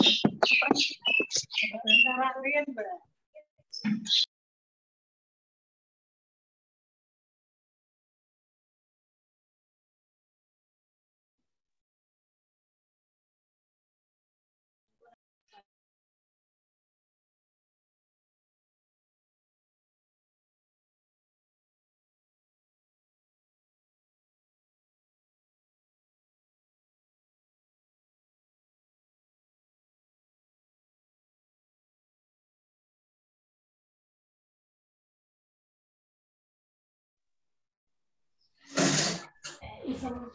No me lo llevo. So you.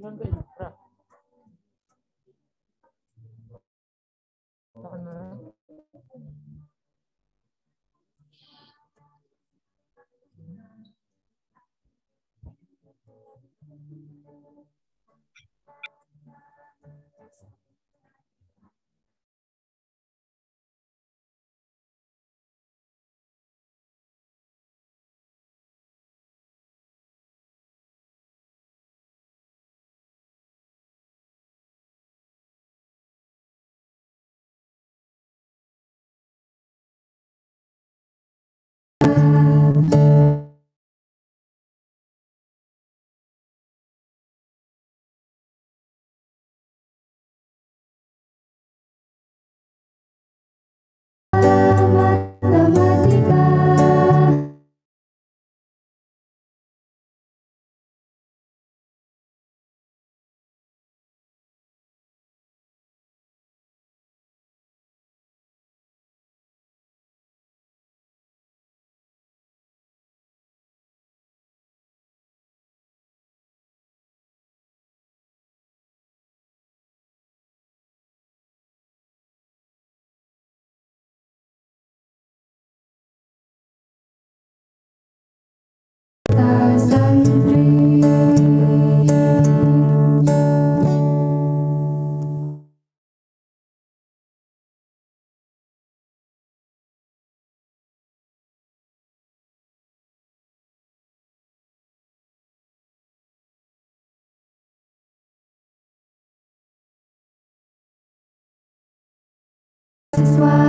kerja is why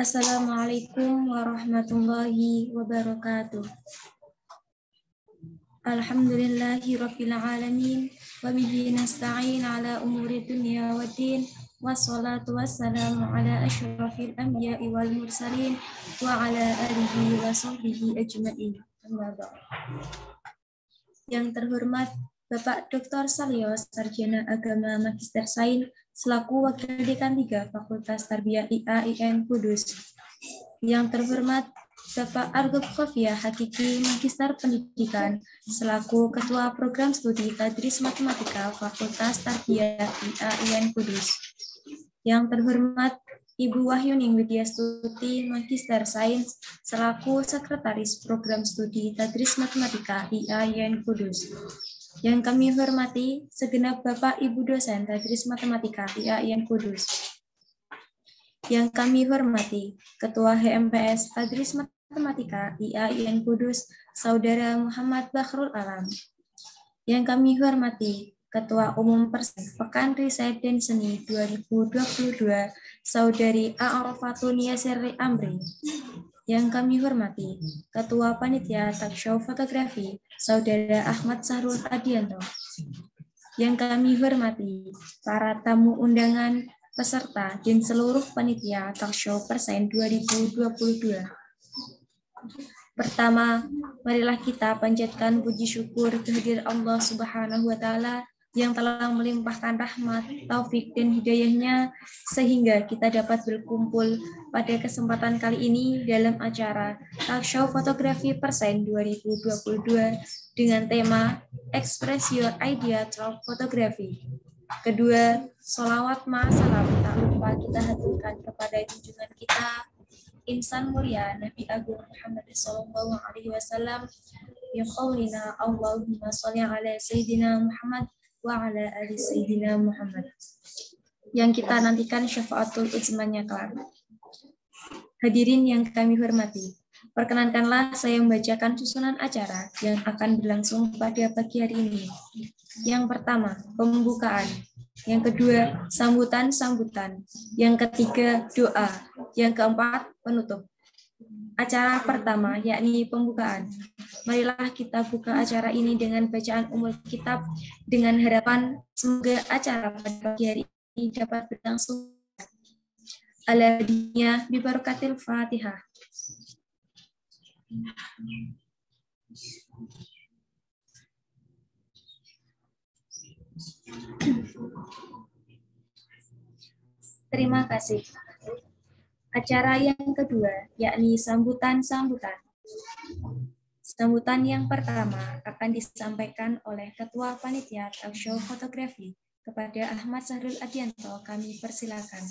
Assalamualaikum warahmatullahi wabarakatuh. Alhamdulillahi rabbil alamin wa bihi nasta'in ala umuri dunya waddin wassalatu wassalamu ala asyrafil anbiya'i wal mursalin wa ala alihi wa sahbihi ajma'in. Yang terhormat Bapak Dr. Salio, Sarjana Agama Magister Sains, selaku Wakil Dekan 3 Fakultas Tarbiyah IAIN Kudus. Yang terhormat Bapak Argop Khofia Hakiki, Magister Pendidikan, selaku Ketua Program Studi Tadris Matematika Fakultas Tarbiyah IAIN Kudus. Yang terhormat Ibu Wahyuning Widya Stuti, Magister Sains, selaku Sekretaris Program Studi Tadris Matematika IAIN Kudus. Yang kami hormati segenap Bapak Ibu dosen Tadris Matematika IAIN Kudus. Yang kami hormati Ketua HMPS Tadris Matematika IAIN Kudus, Saudara Muhammad Bakhrul Alam. Yang kami hormati Ketua Umum Persen Pekan Riset dan Seni 2022, Saudari A. Arafatun Yasir Amri. Yang kami hormati Ketua Panitia Talkshow Fotografi, Saudara Ahmad Sahrul Adianto. Yang kami hormati para tamu undangan, peserta, dan seluruh panitia Talkshow Persen 2022. Pertama, marilah kita panjatkan puji syukur kehadiran Allah Subhanahu wa taala yang telah melimpahkan rahmat, taufik dan hidayahnya sehingga kita dapat berkumpul pada kesempatan kali ini dalam acara Talk Show Fotografi Persen 2022 dengan tema Express Your Idea Through Photography. Kedua, solawat ma'asalam tak lupa kita haturkan kepada junjungan kita insan mulia Nabi Agung Muhammad sallallahu alaihi wasallam yang Allahumma shalli ala sayyidina Muhammad wa ala Muhammad yang kita nantikan syafaatul uzmanya kelak. Hadirin yang kami hormati, perkenankanlah saya membacakan susunan acara yang akan berlangsung pada pagi hari ini. Yang pertama, pembukaan. Yang kedua, sambutan-sambutan. Yang ketiga, doa. Yang keempat, penutup. Acara pertama yakni pembukaan. Marilah kita buka acara ini dengan bacaan umul kitab dengan harapan semoga acara pada pagi hari ini dapat berlangsung ala dunia bibarokatil fatihah. Terima kasih. Acara yang kedua, yakni sambutan-sambutan. Sambutan yang pertama akan disampaikan oleh Ketua Panitia Talkshow Fotografi kepada Ahmad Sahrul Adianto. Kami persilakan.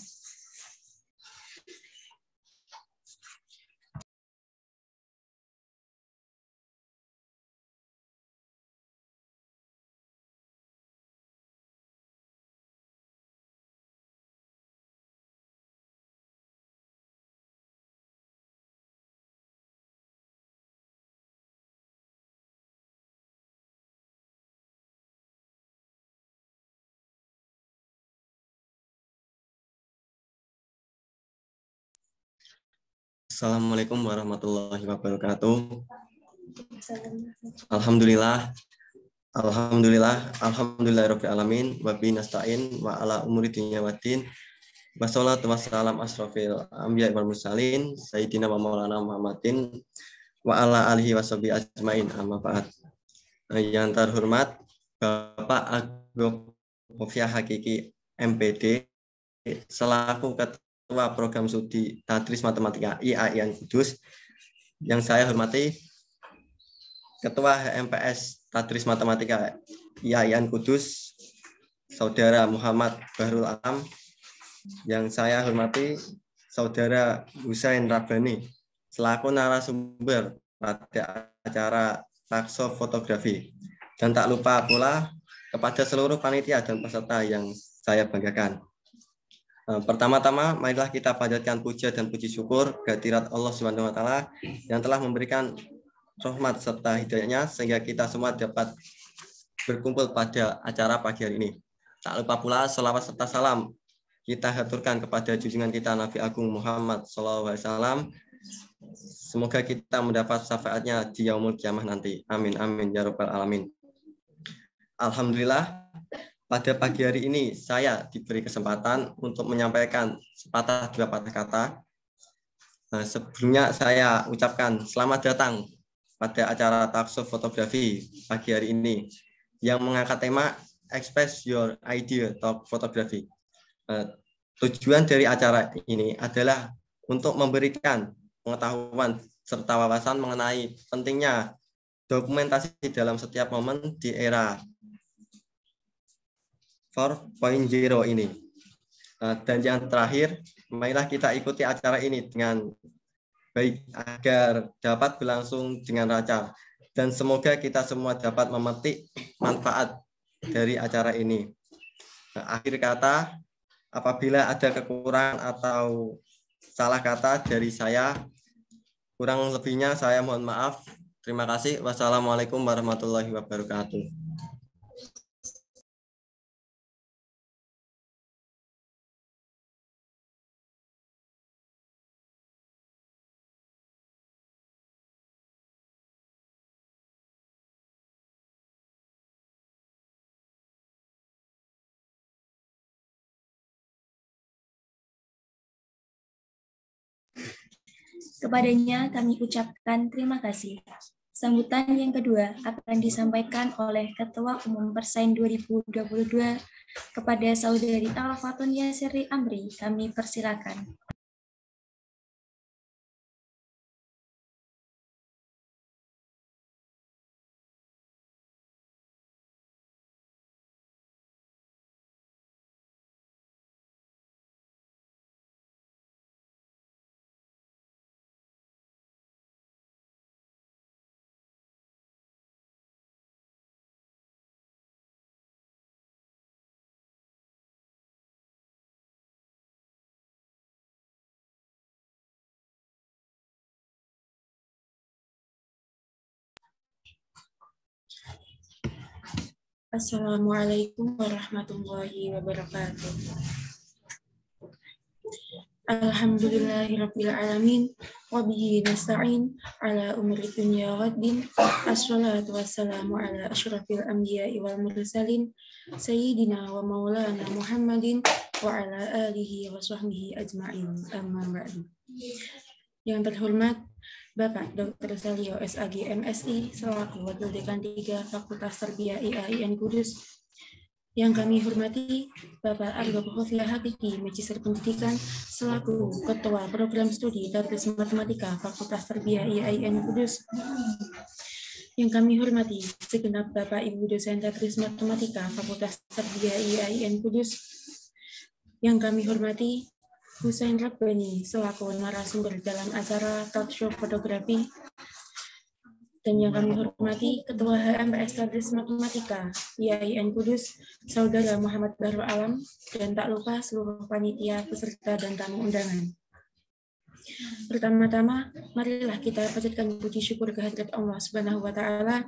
Assalamualaikum warahmatullahi wabarakatuh. Alhamdulillah. Alhamdulillah. Alhamdulillahirabbil alamin wa bi nasta'in wa ala umuri dunya waddin. Wassalatu wassalam asrofil anbiya wal mursalin sayyidina wa maulana Muhammadin wa ala alihi washabi ajmain amma ba'd. Yang terhormat Bapak Agung Kofiah Hakiki MPD selaku Ketua Program Studi Tadris Matematika IAIN Kudus yang saya hormati Ketua HMPS Tadris Matematika IAIN Kudus Saudara Muhammad Bahrul Alam yang saya hormati Saudara Husain Rabani selaku narasumber pada acara takso fotografi dan tak lupa pula kepada seluruh panitia dan peserta yang saya banggakan. Pertama-tama, marilah kita panjatkan puja dan puji syukur kehadirat Allah Subhanahu wa taala yang telah memberikan rahmat serta hidayahnya sehingga kita semua dapat berkumpul pada acara pagi hari ini. Tak lupa pula selawat serta salam kita haturkan kepada junjungan kita Nabi Agung Muhammad SAW. Semoga kita mendapat syafaatnya di yaumul kiamah nanti. Amin amin ya rabbal alamin. Alhamdulillah pada pagi hari ini saya diberi kesempatan untuk menyampaikan sepatah dua patah kata. Nah, sebelumnya saya ucapkan selamat datang pada acara takso fotografi pagi hari ini yang mengangkat tema Express Your Idea Talk Photography. Nah, tujuan dari acara ini adalah untuk memberikan pengetahuan serta wawasan mengenai pentingnya dokumentasi dalam setiap momen di era 4.0 ini. Dan yang terakhir, marilah kita ikuti acara ini dengan baik agar dapat berlangsung dengan lancar. Dan semoga kita semua dapat memetik manfaat dari acara ini. Akhir kata, apabila ada kekurangan atau salah kata dari saya, kurang lebihnya saya mohon maaf. Terima kasih. Wassalamualaikum warahmatullahi wabarakatuh. Kepadanya kami ucapkan terima kasih. Sambutan yang kedua akan disampaikan oleh Ketua Umum Persain 2022 kepada Saudari Alfatun Yasiri Amri. Kami persilakan. Assalamualaikum warahmatullahi wabarakatuh. Alhamdulillahirabbil alamin wa bihi nasta'in ala umuri dunya waddin. Assalatu wassalamu ala asyrafil anbiya'i wal mursalin sayyidina wa maulana Muhammadin wa ala alihi wa sahbihi ajma'in. Amma ba'du. Yang terhormat Bapak Dr. Salio SAG MSI selaku Wakil Dekan 3 Fakultas Tarbiyah IAIN Kudus. Yang kami hormati Bapak Argo Khofia Hakiki Magister Pendidikan selaku Ketua Program Studi Tadris Matematika Fakultas Tarbiyah IAIN Kudus. Yang kami hormati segenap Bapak Ibu dosen Tadris Matematika Fakultas Tarbiyah IAIN Kudus. Yang kami hormati Husain Rabbani selaku narasumber dalam acara talk show fotografi dan yang kami hormati Ketua HMPS Tadris Matematika IAIN Kudus, Saudara Muhammad Baru Alam, dan tak lupa seluruh panitia, peserta, dan tamu undangan. Pertama-tama, marilah kita panjatkan puji syukur kehadirat Allah Subhanahu wa taala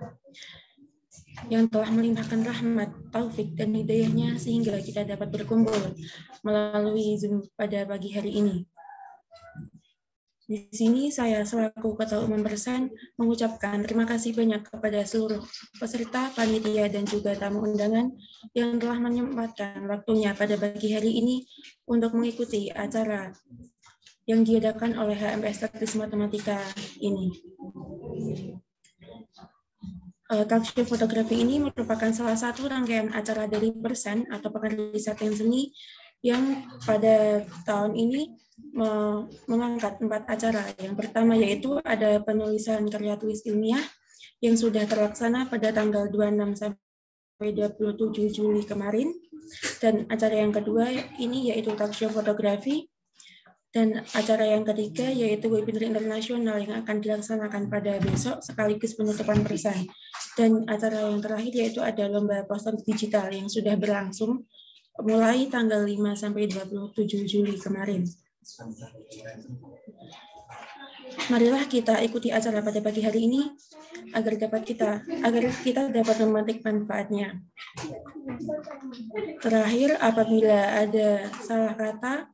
yang telah melimpahkan rahmat, taufik, dan hidayahnya sehingga kita dapat berkumpul melalui Zoom pada pagi hari ini. Di sini saya selaku Ketua Umum Persen mengucapkan terima kasih banyak kepada seluruh peserta, panitia, dan juga tamu undangan yang telah menyempatkan waktunya pada pagi hari ini untuk mengikuti acara yang diadakan oleh HMS Statis Matematika ini. Uh, Talkshow fotografi ini merupakan salah satu rangkaian acara dari Persen atau pekan riset seni yang pada tahun ini mengangkat empat acara. Yang pertama yaitu ada penulisan karya tulis ilmiah yang sudah terlaksana pada tanggal 26 sampai 27 Juli kemarin. Dan acara yang kedua ini yaitu talkshow fotografi dan acara yang ketiga yaitu webinar internasional yang akan dilaksanakan pada besok sekaligus penutupan persen. Dan acara yang terakhir yaitu ada lomba poster digital yang sudah berlangsung mulai tanggal 5 sampai 27 Juli kemarin. Marilah kita ikuti acara pada pagi hari ini agar dapat kita agar kita dapat memetik manfaatnya. Terakhir, apabila ada salah kata,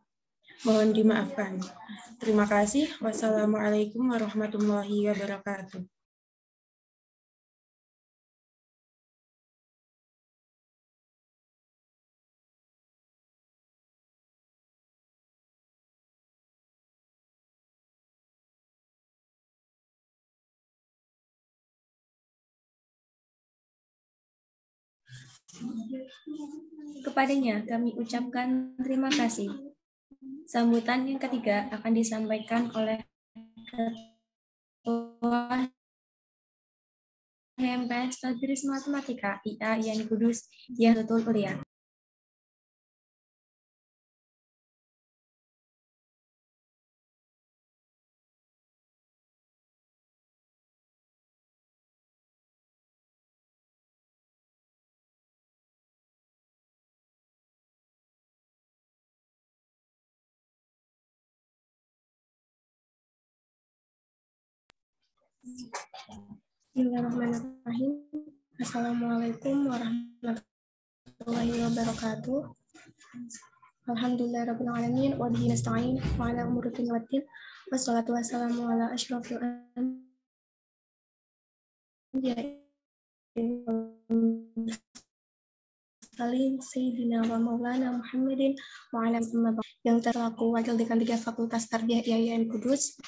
Mohon dimaafkan. Terima kasih. Wassalamualaikum warahmatullahi wabarakatuh. Kepadanya kami ucapkan terima kasih Sambutan yang ketiga akan disampaikan oleh Ketua HMPS Tadris Matematika IA Yan Kudus yang betul Bismillahirrahmanirrahim. Assalamualaikum warahmatullahi wabarakatuh. Alhamdulillah alamin wa bihi nasta'in wa ala umuri dunya waddin wassalatu wassalamu ala asyrafil Salim Sayyidina wa Maulana Muhammadin wa ala yang terlaku wakil dekan tiga Fakultas Tarbiyah IAIN Kudus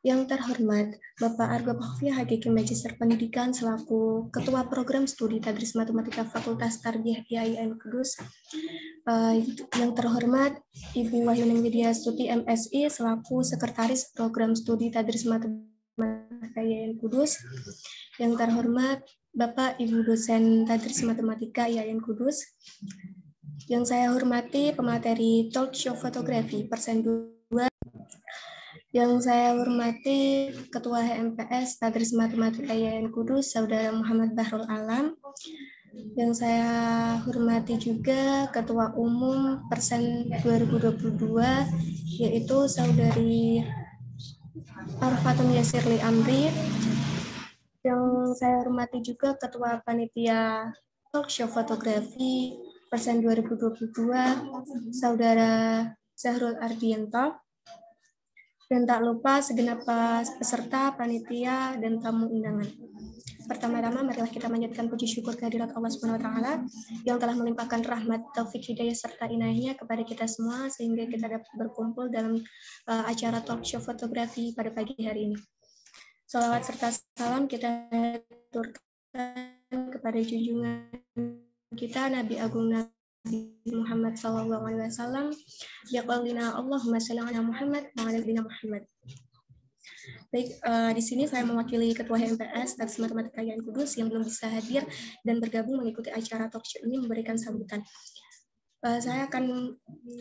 Yang terhormat Bapak Argo Bahfi Hakiki Magister Pendidikan selaku Ketua Program Studi Tadris Matematika Fakultas Tarbiyah IAIN Kudus. Eh, yang terhormat Ibu Wahyuning Widya Stuti MSI selaku Sekretaris Program Studi Tadris Matematika IAIN Kudus. Yang terhormat Bapak Ibu dosen Tadris Matematika IAIN Kudus. Yang saya hormati pemateri talk show fotografi persen 2 yang saya hormati Ketua HMPS Tadris Matematika IAIN Kudus, Saudara Muhammad Bahrul Alam. Yang saya hormati juga Ketua Umum Persen 2022, yaitu Saudari Arfatum Yasirli Amri. Yang saya hormati juga Ketua Panitia Talk Show Fotografi Persen 2022, Saudara Zahrul Ardianto dan tak lupa segenap peserta, panitia, dan tamu undangan. Pertama-tama, marilah kita menyatakan puji syukur kehadirat Allah Subhanahu wa taala yang telah melimpahkan rahmat, taufik, hidayah serta inayahnya kepada kita semua sehingga kita dapat berkumpul dalam uh, acara talk show fotografi pada pagi hari ini. Salawat serta salam kita aturkan kepada junjungan kita Nabi Agung Nabi Muhammad Sallallahu Alaihi Wasallam. Ya qaulina Allahumma salli ala Muhammad wa ala Muhammad. Baik, uh, di sini saya mewakili Ketua HMPS Tadris Matematika Yan Kudus yang belum bisa hadir dan bergabung mengikuti acara talk show ini memberikan sambutan. Uh, saya akan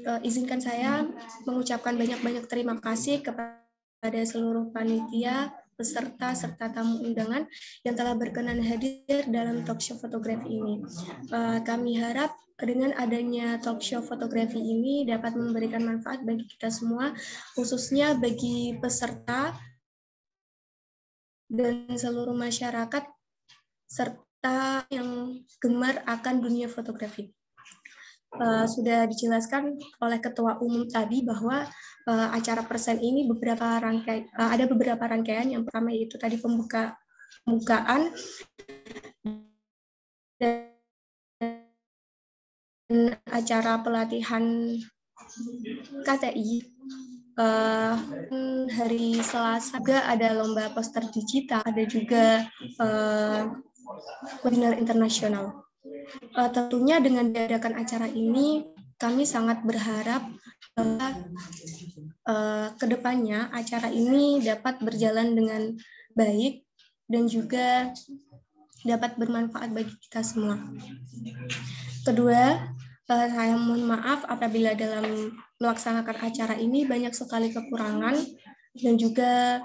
uh, izinkan saya mengucapkan banyak-banyak terima kasih kepada seluruh panitia, peserta serta tamu undangan yang telah berkenan hadir dalam talk show fotografi ini. Uh, kami harap dengan adanya talk show fotografi ini dapat memberikan manfaat bagi kita semua, khususnya bagi peserta dan seluruh masyarakat serta yang gemar akan dunia fotografi. Uh, sudah dijelaskan oleh ketua umum tadi bahwa uh, acara persen ini beberapa rangkaian uh, ada beberapa rangkaian. Yang pertama yaitu tadi pembuka pembukaan. Dan acara pelatihan KTI uh, hari Selasa juga ada lomba poster digital, ada juga uh, webinar internasional. Uh, tentunya dengan diadakan acara ini, kami sangat berharap bahwa uh, ke depannya acara ini dapat berjalan dengan baik dan juga dapat bermanfaat bagi kita semua. Kedua, uh, saya mohon maaf apabila dalam melaksanakan acara ini banyak sekali kekurangan dan juga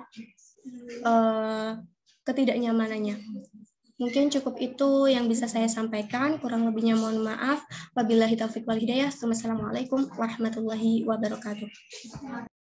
uh, ketidaknyamanannya. Mungkin cukup itu yang bisa saya sampaikan. Kurang lebihnya mohon maaf. Wabillahi taufiq wal hidayah. Wassalamualaikum warahmatullahi wabarakatuh.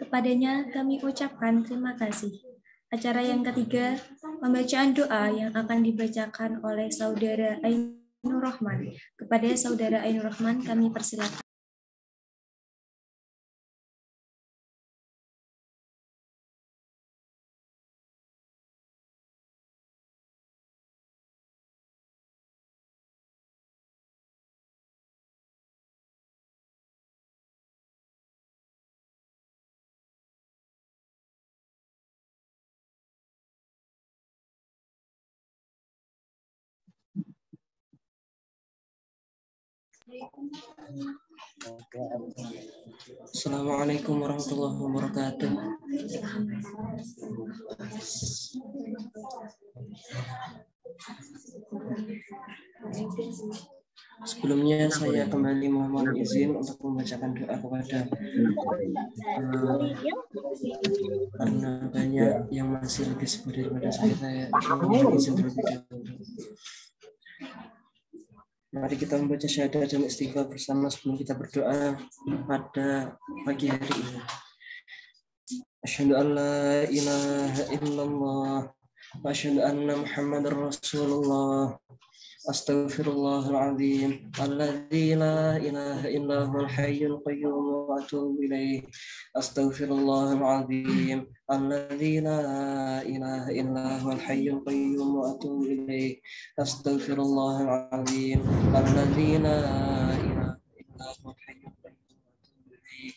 Kepadanya kami ucapkan terima kasih. Acara yang ketiga, pembacaan doa yang akan dibacakan oleh Saudara Ainur Rahman. Kepada Saudara Ainur Rahman kami persilakan. Assalamualaikum warahmatullahi wabarakatuh. Sebelumnya saya kembali mohon izin untuk membacakan doa kepada uh, karena banyak yang masih lebih sebut daripada saya. Saya mohon izin terlebih dahulu. Mari kita membaca syahadat dan istighfar bersama sebelum kita berdoa pada pagi hari ini. Asyhadu an la ilaha illallah wa asyhadu anna Muhammadar Rasulullah. أستغفر الله العظيم الذي لا إله إلا هو الحي القيوم وأتوب إليه. أستغفر الله العظيم الذي لا إله إلا هو الحي القيوم وأتوب إليه. أستغفر الله العظيم الذي لا إله إلا هو الحي القيوم وأتوب إليه.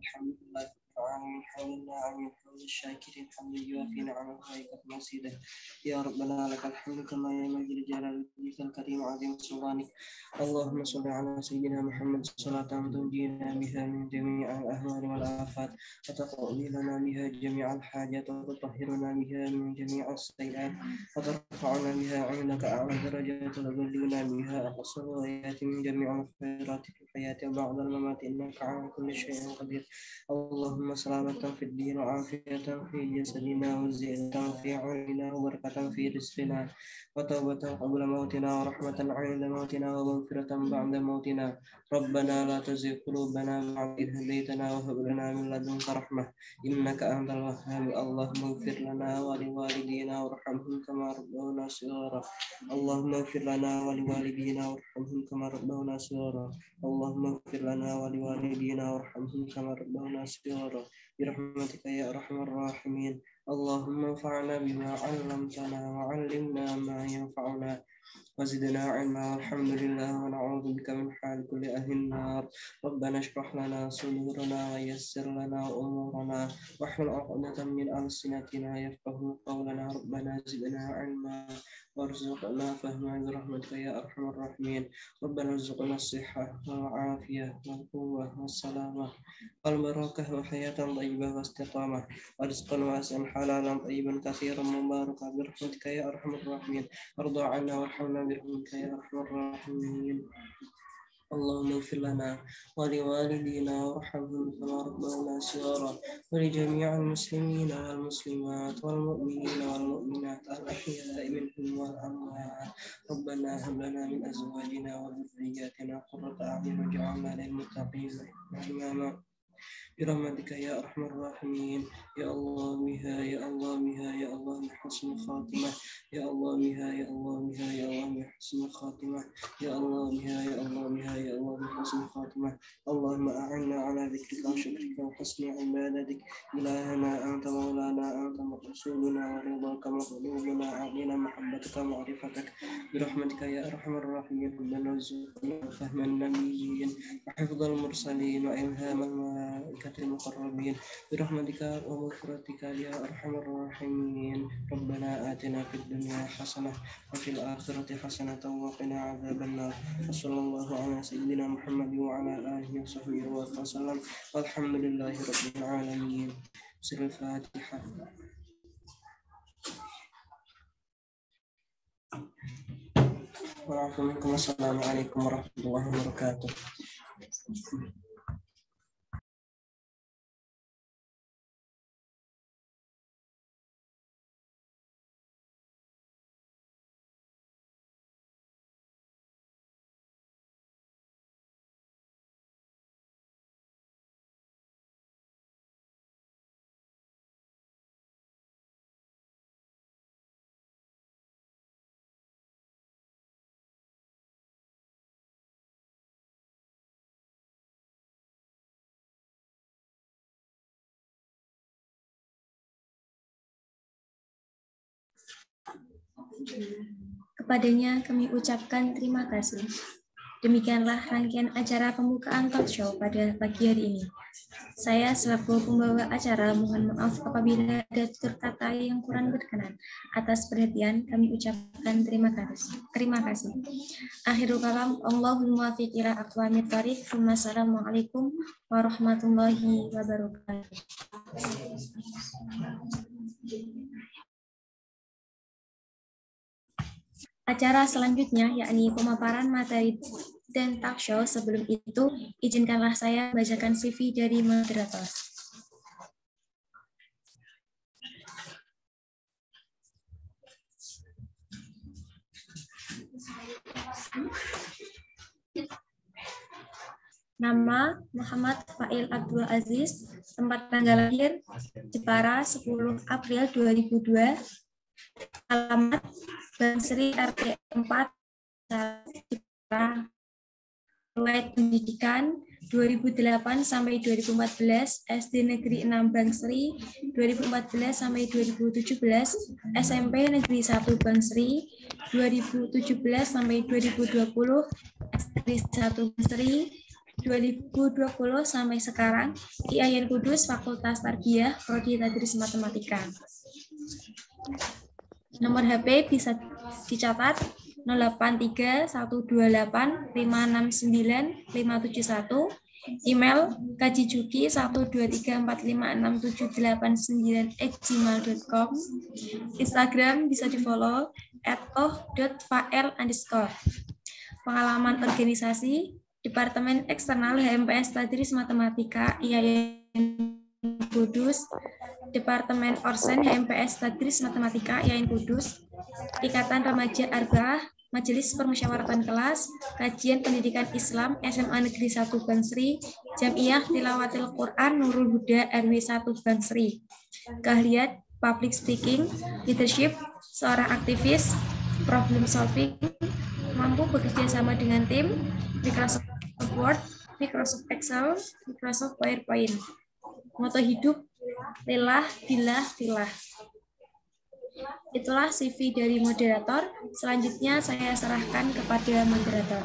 الحمد لله رب العالمين. حول الناعمين حول الشاكرين حمد يوافي نعمه ويكف مزيده يا ربنا لك الحمد كما ينبغي لجلال وجهك الكريم عظيم سلطانك. اللهم صل على سيدنا محمد صلاة تنجينا بها من جميع الأهوال والآفات. وتقضي لنا بها جميع الحاجات. وتطهرنا بها من جميع السيئات. وترفعنا بها عندك أعلى درجات. وتبلغنا بها أقصى الغايات من جميع الخيرات في الحياة. وبعد الممات إنك على كل شيء قدير. اللهم سلامة في الدين وعافية في جسدنا وزيادة في عيننا وبركة في رزقنا وتوبة قبل موتنا ورحمة عند موتنا ومغفرة بعد موتنا ربنا لا تزغ قلوبنا بعد إذ هديتنا وهب لنا من لدنك رحمة إنك أنت الوهاب اللهم اغفر لنا ولوالدينا وارحمهم كما ربونا صغارا اللهم اغفر لنا ولوالدينا وارحمهم كما ربونا صغارا اللهم اغفر لنا ولوالدينا وارحمهم كما ربونا صغارا برحمتك يا أرحم الراحمين. اللهم انفعنا بما علمتنا وعلمنا ما ينفعنا وزدنا علما. والحمد لله ونعوذ بك من حال كل أهل النار. ربنا اشرح لنا صدورنا ويسر لنا أمورنا. واحلل عقدة من ألسنتنا يفقه قولنا. ربنا زدنا علما. وارزقنا فهما برحمتك يا أرحم الراحمين. ربنا ارزقنا الصحة والعافية والقوة والسلامة والبركة وحياة طيبة واستقامة. ورزقا واسعا حلالا طيبا كثيرا مباركا برحمتك يا أرحم الراحمين. وارضى عنا وارحمنا برحمتك يا أرحم الراحمين. اللهم اغفر لنا ولوالدينا وارحمهم كما ربونا صغارا ولجميع المسلمين والمسلمات والمؤمنين والمؤمنات الأحياء منهم والأموات. ربنا هب لنا من أزواجنا وذرياتنا قرة أعين واجعلنا للمتقين إماما. برحمتك يا أرحم الراحمين. يا الله بها يا الله بها يا الله بحسن الخاتمة. يا الله بها يا الله بها يا الله بحسن الخاتمة. يا الله بها يا الله بها يا الله بحسن الخاتمة. اللهم أعنا على ذكرك وشكرك وحسن عبادتك. إلهنا أنت مولانا أنت رسولنا ورضاك مطلوبنا أعطينا محبتك ومعرفتك برحمتك يا أرحم الراحمين. ربنا ارزقنا فهم النبيين. وحفظ المرسلين وإلهام الملائكة. المقربين. برحمتك ومغفرتك يا أرحم الراحمين. ربنا آتنا في الدنيا حسنة وفي الآخرة حسنة وقنا عذاب النار. وصلى الله على سيدنا محمد وعلى آله وصحبه وسلم. والحمد لله رب العالمين. سر الفاتحة. والعفو منكم. والسلام عليكم ورحمة الله وبركاته. Kepadanya kami ucapkan terima kasih. Demikianlah rangkaian acara pembukaan talk show pada pagi hari ini. Saya selaku pembawa acara mohon maaf apabila ada tutur kata yang kurang berkenan. Atas perhatian kami ucapkan terima kasih. Terima kasih. Akhirul kalam, Allahul muwafiq ila aqwamit thariq. Wassalamualaikum warahmatullahi wabarakatuh. Acara selanjutnya yakni pemaparan materi dan talk show. Sebelum itu, izinkanlah saya bacakan CV dari moderator. Nama Muhammad Fail Abdul Aziz, tempat tanggal lahir Jepara 10 April 2002, alamat Bansri RT 4 Jepara, riwayat pendidikan 2008 sampai 2014 SD Negeri 6 Bangsri 2014 sampai 2017 SMP Negeri 1 Bangsri 2017 sampai 2020 SD 1 Bangsri 2020 sampai sekarang IAIN Kudus Fakultas Tarbiyah Prodi Tadris Matematika nomor HP bisa dicatat 083128569571 email kajijuki 123456789 at gmail.com Instagram bisa di follow at oh.fael underscore. Pengalaman organisasi Departemen Eksternal HMPS Tadris Matematika IAIN Kudus Departemen Orsen HMPS Tadris Matematika IAIN Kudus Ikatan Remaja Arbaah, Majelis Permusyawaratan Kelas, Kajian Pendidikan Islam SMA Negeri 1 Bansri, Jamiah Tilawatil Quran Nurul Huda RW 1 Bansri. Keahlian public speaking, leadership, seorang aktivis, problem solving, mampu bekerja sama dengan tim, Microsoft Word, Microsoft Excel, Microsoft PowerPoint. Moto hidup, lelah, dilah, filah. Itulah CV dari moderator. Selanjutnya saya serahkan kepada moderator.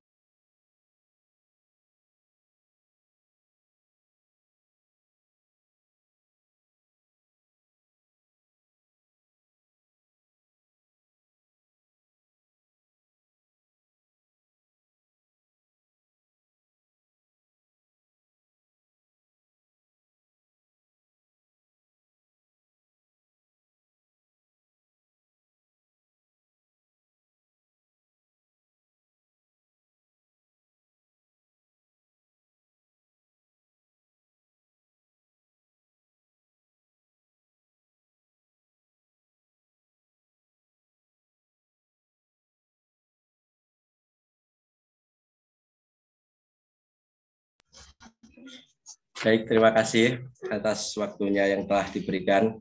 Baik, terima kasih atas waktunya yang telah diberikan.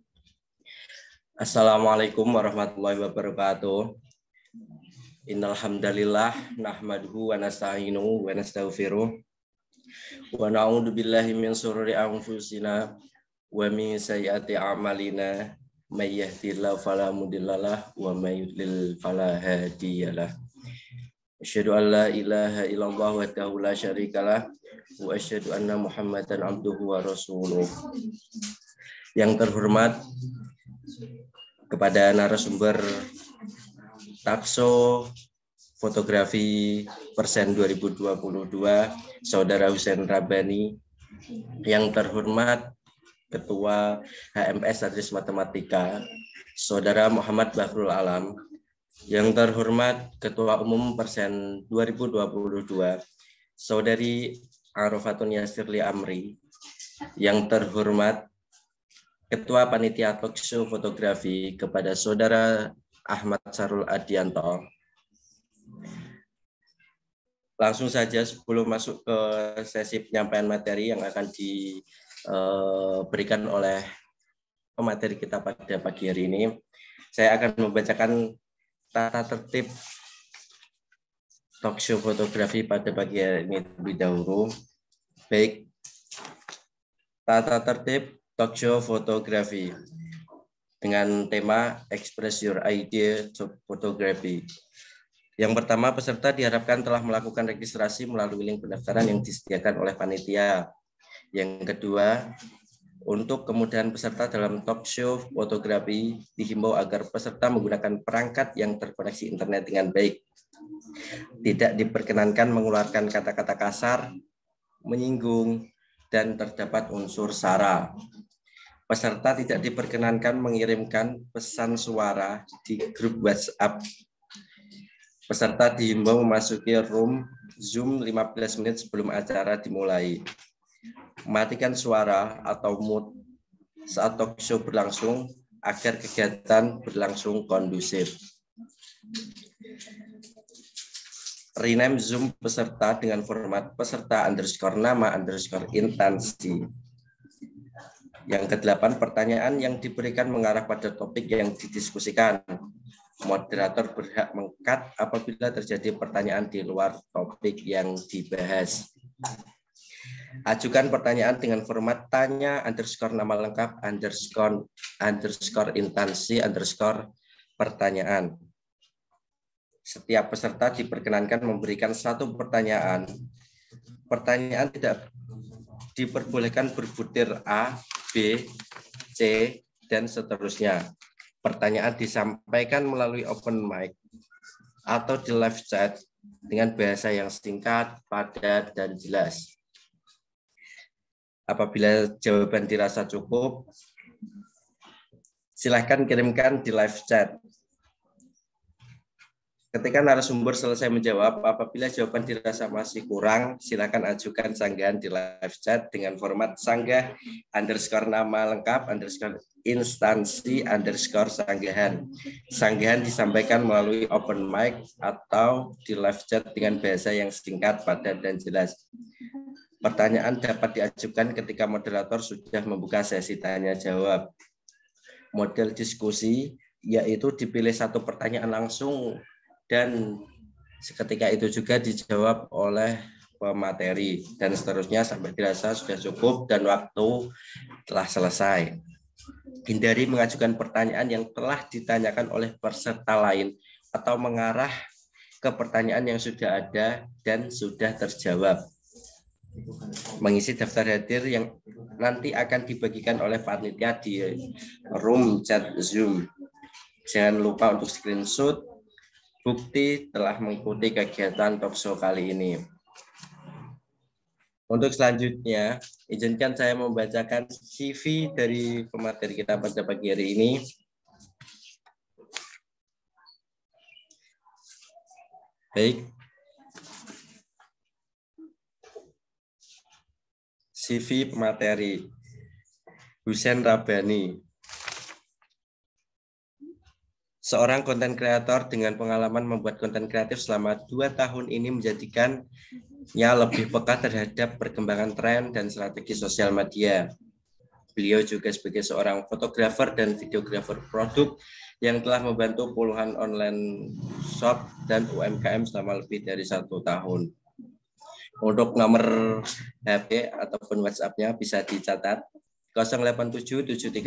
Assalamualaikum warahmatullahi wabarakatuh. Innal hamdalillah nahmaduhu wa nasta'inu wa nastaghfiruh wa na'udzu billahi min shururi anfusina wa min sayyiati a'malina may yahdihillahu fala mudhillalah wa may yudlil fala hadiyalah. Asyhadu an la ilaha illallah wa la syarikalah wa asyhadu anna Muhammadan abduhu wa rasuluh. Yang terhormat kepada narasumber Takso Fotografi Persen 2022 Saudara Husain Rabani yang terhormat Ketua HMS Adres Matematika Saudara Muhammad Bahrul Alam yang terhormat Ketua Umum Persen 2022 Saudari Arofatun Yasirli Amri yang terhormat Ketua Panitia Talkshow Fotografi kepada Saudara Ahmad Sarul Adianto. Langsung saja sebelum masuk ke sesi penyampaian materi yang akan diberikan oleh pemateri kita pada pagi hari ini, saya akan membacakan tata tertib talkshow fotografi pada pagi hari ini terlebih dahulu. Baik, Tata tertib talk show fotografi dengan tema Express Your Idea to Photography. Yang pertama, peserta diharapkan telah melakukan registrasi melalui link pendaftaran yang disediakan oleh panitia. Yang kedua, untuk kemudahan peserta dalam talk show fotografi dihimbau agar peserta menggunakan perangkat yang terkoneksi internet dengan baik. Tidak diperkenankan mengeluarkan kata-kata kasar, menyinggung, dan terdapat unsur SARA. Peserta tidak diperkenankan mengirimkan pesan suara di grup WhatsApp. Peserta dihimbau memasuki room Zoom 15 menit sebelum acara dimulai matikan suara atau mute saat talk show berlangsung agar kegiatan berlangsung kondusif. Rename Zoom peserta dengan format peserta underscore nama underscore intansi. Yang kedelapan, pertanyaan yang diberikan mengarah pada topik yang didiskusikan. Moderator berhak mengkat apabila terjadi pertanyaan di luar topik yang dibahas. Ajukan pertanyaan dengan format tanya underscore nama lengkap underscore underscore intansi underscore pertanyaan. Setiap peserta diperkenankan memberikan satu pertanyaan. Pertanyaan tidak diperbolehkan berbutir A, B, C, dan seterusnya. Pertanyaan disampaikan melalui open mic atau di live chat dengan bahasa yang singkat, padat, dan jelas. Apabila jawaban dirasa cukup, silahkan kirimkan di live chat. Ketika narasumber selesai menjawab, apabila jawaban dirasa masih kurang, silakan ajukan sanggahan di live chat dengan format sanggah underscore nama lengkap underscore instansi underscore sanggahan. Sanggahan disampaikan melalui open mic atau di live chat dengan bahasa yang singkat, padat, dan jelas. Pertanyaan dapat diajukan ketika moderator sudah membuka sesi tanya jawab. Model diskusi yaitu dipilih satu pertanyaan langsung dan seketika itu juga dijawab oleh pemateri dan seterusnya sampai dirasa sudah cukup dan waktu telah selesai. Hindari mengajukan pertanyaan yang telah ditanyakan oleh peserta lain atau mengarah ke pertanyaan yang sudah ada dan sudah terjawab mengisi daftar hadir yang nanti akan dibagikan oleh panitia di room chat Zoom. Jangan lupa untuk screenshot bukti telah mengikuti kegiatan talkshow kali ini. Untuk selanjutnya, izinkan saya membacakan CV dari pemateri kita pada pagi hari ini. Baik, CV pemateri Husen Rabani seorang konten kreator dengan pengalaman membuat konten kreatif selama dua tahun ini menjadikannya lebih peka terhadap perkembangan tren dan strategi sosial media. Beliau juga sebagai seorang fotografer dan videografer produk yang telah membantu puluhan online shop dan UMKM selama lebih dari satu tahun. Untuk nomor HP ataupun WhatsApp-nya bisa dicatat 087 730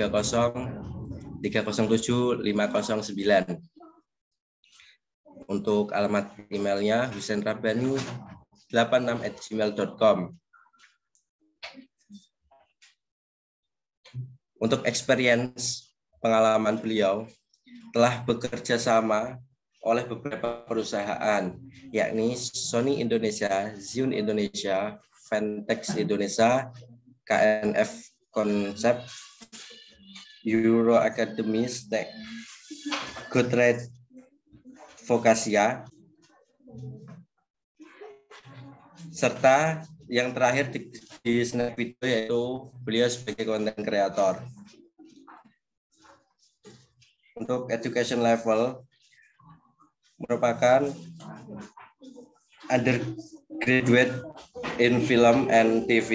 307 509. Untuk alamat emailnya husenrabani 86@gmail.com. Untuk experience pengalaman beliau telah bekerja sama oleh beberapa perusahaan, yakni Sony Indonesia, Zion Indonesia, Ventex Indonesia, KNF Konsep, Euro Academy, Tech, Goodride Vokasia, serta yang terakhir di, di snap video yaitu beliau sebagai konten kreator. Untuk education level, merupakan undergraduate in film and TV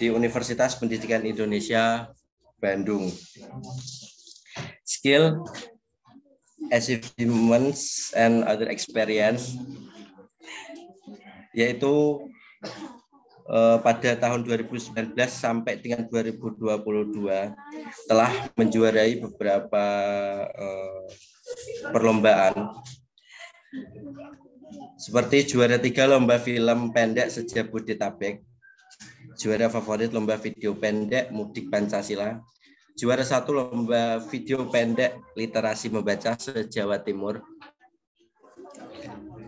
di Universitas Pendidikan Indonesia Bandung. Skill, achievements, and other experience yaitu eh, pada tahun 2019 sampai dengan 2022 telah menjuarai beberapa eh, perlombaan seperti juara tiga lomba film pendek sejabodetabek, juara favorit lomba video pendek mudik Pancasila, juara satu lomba video pendek literasi membaca se-Jawa Timur,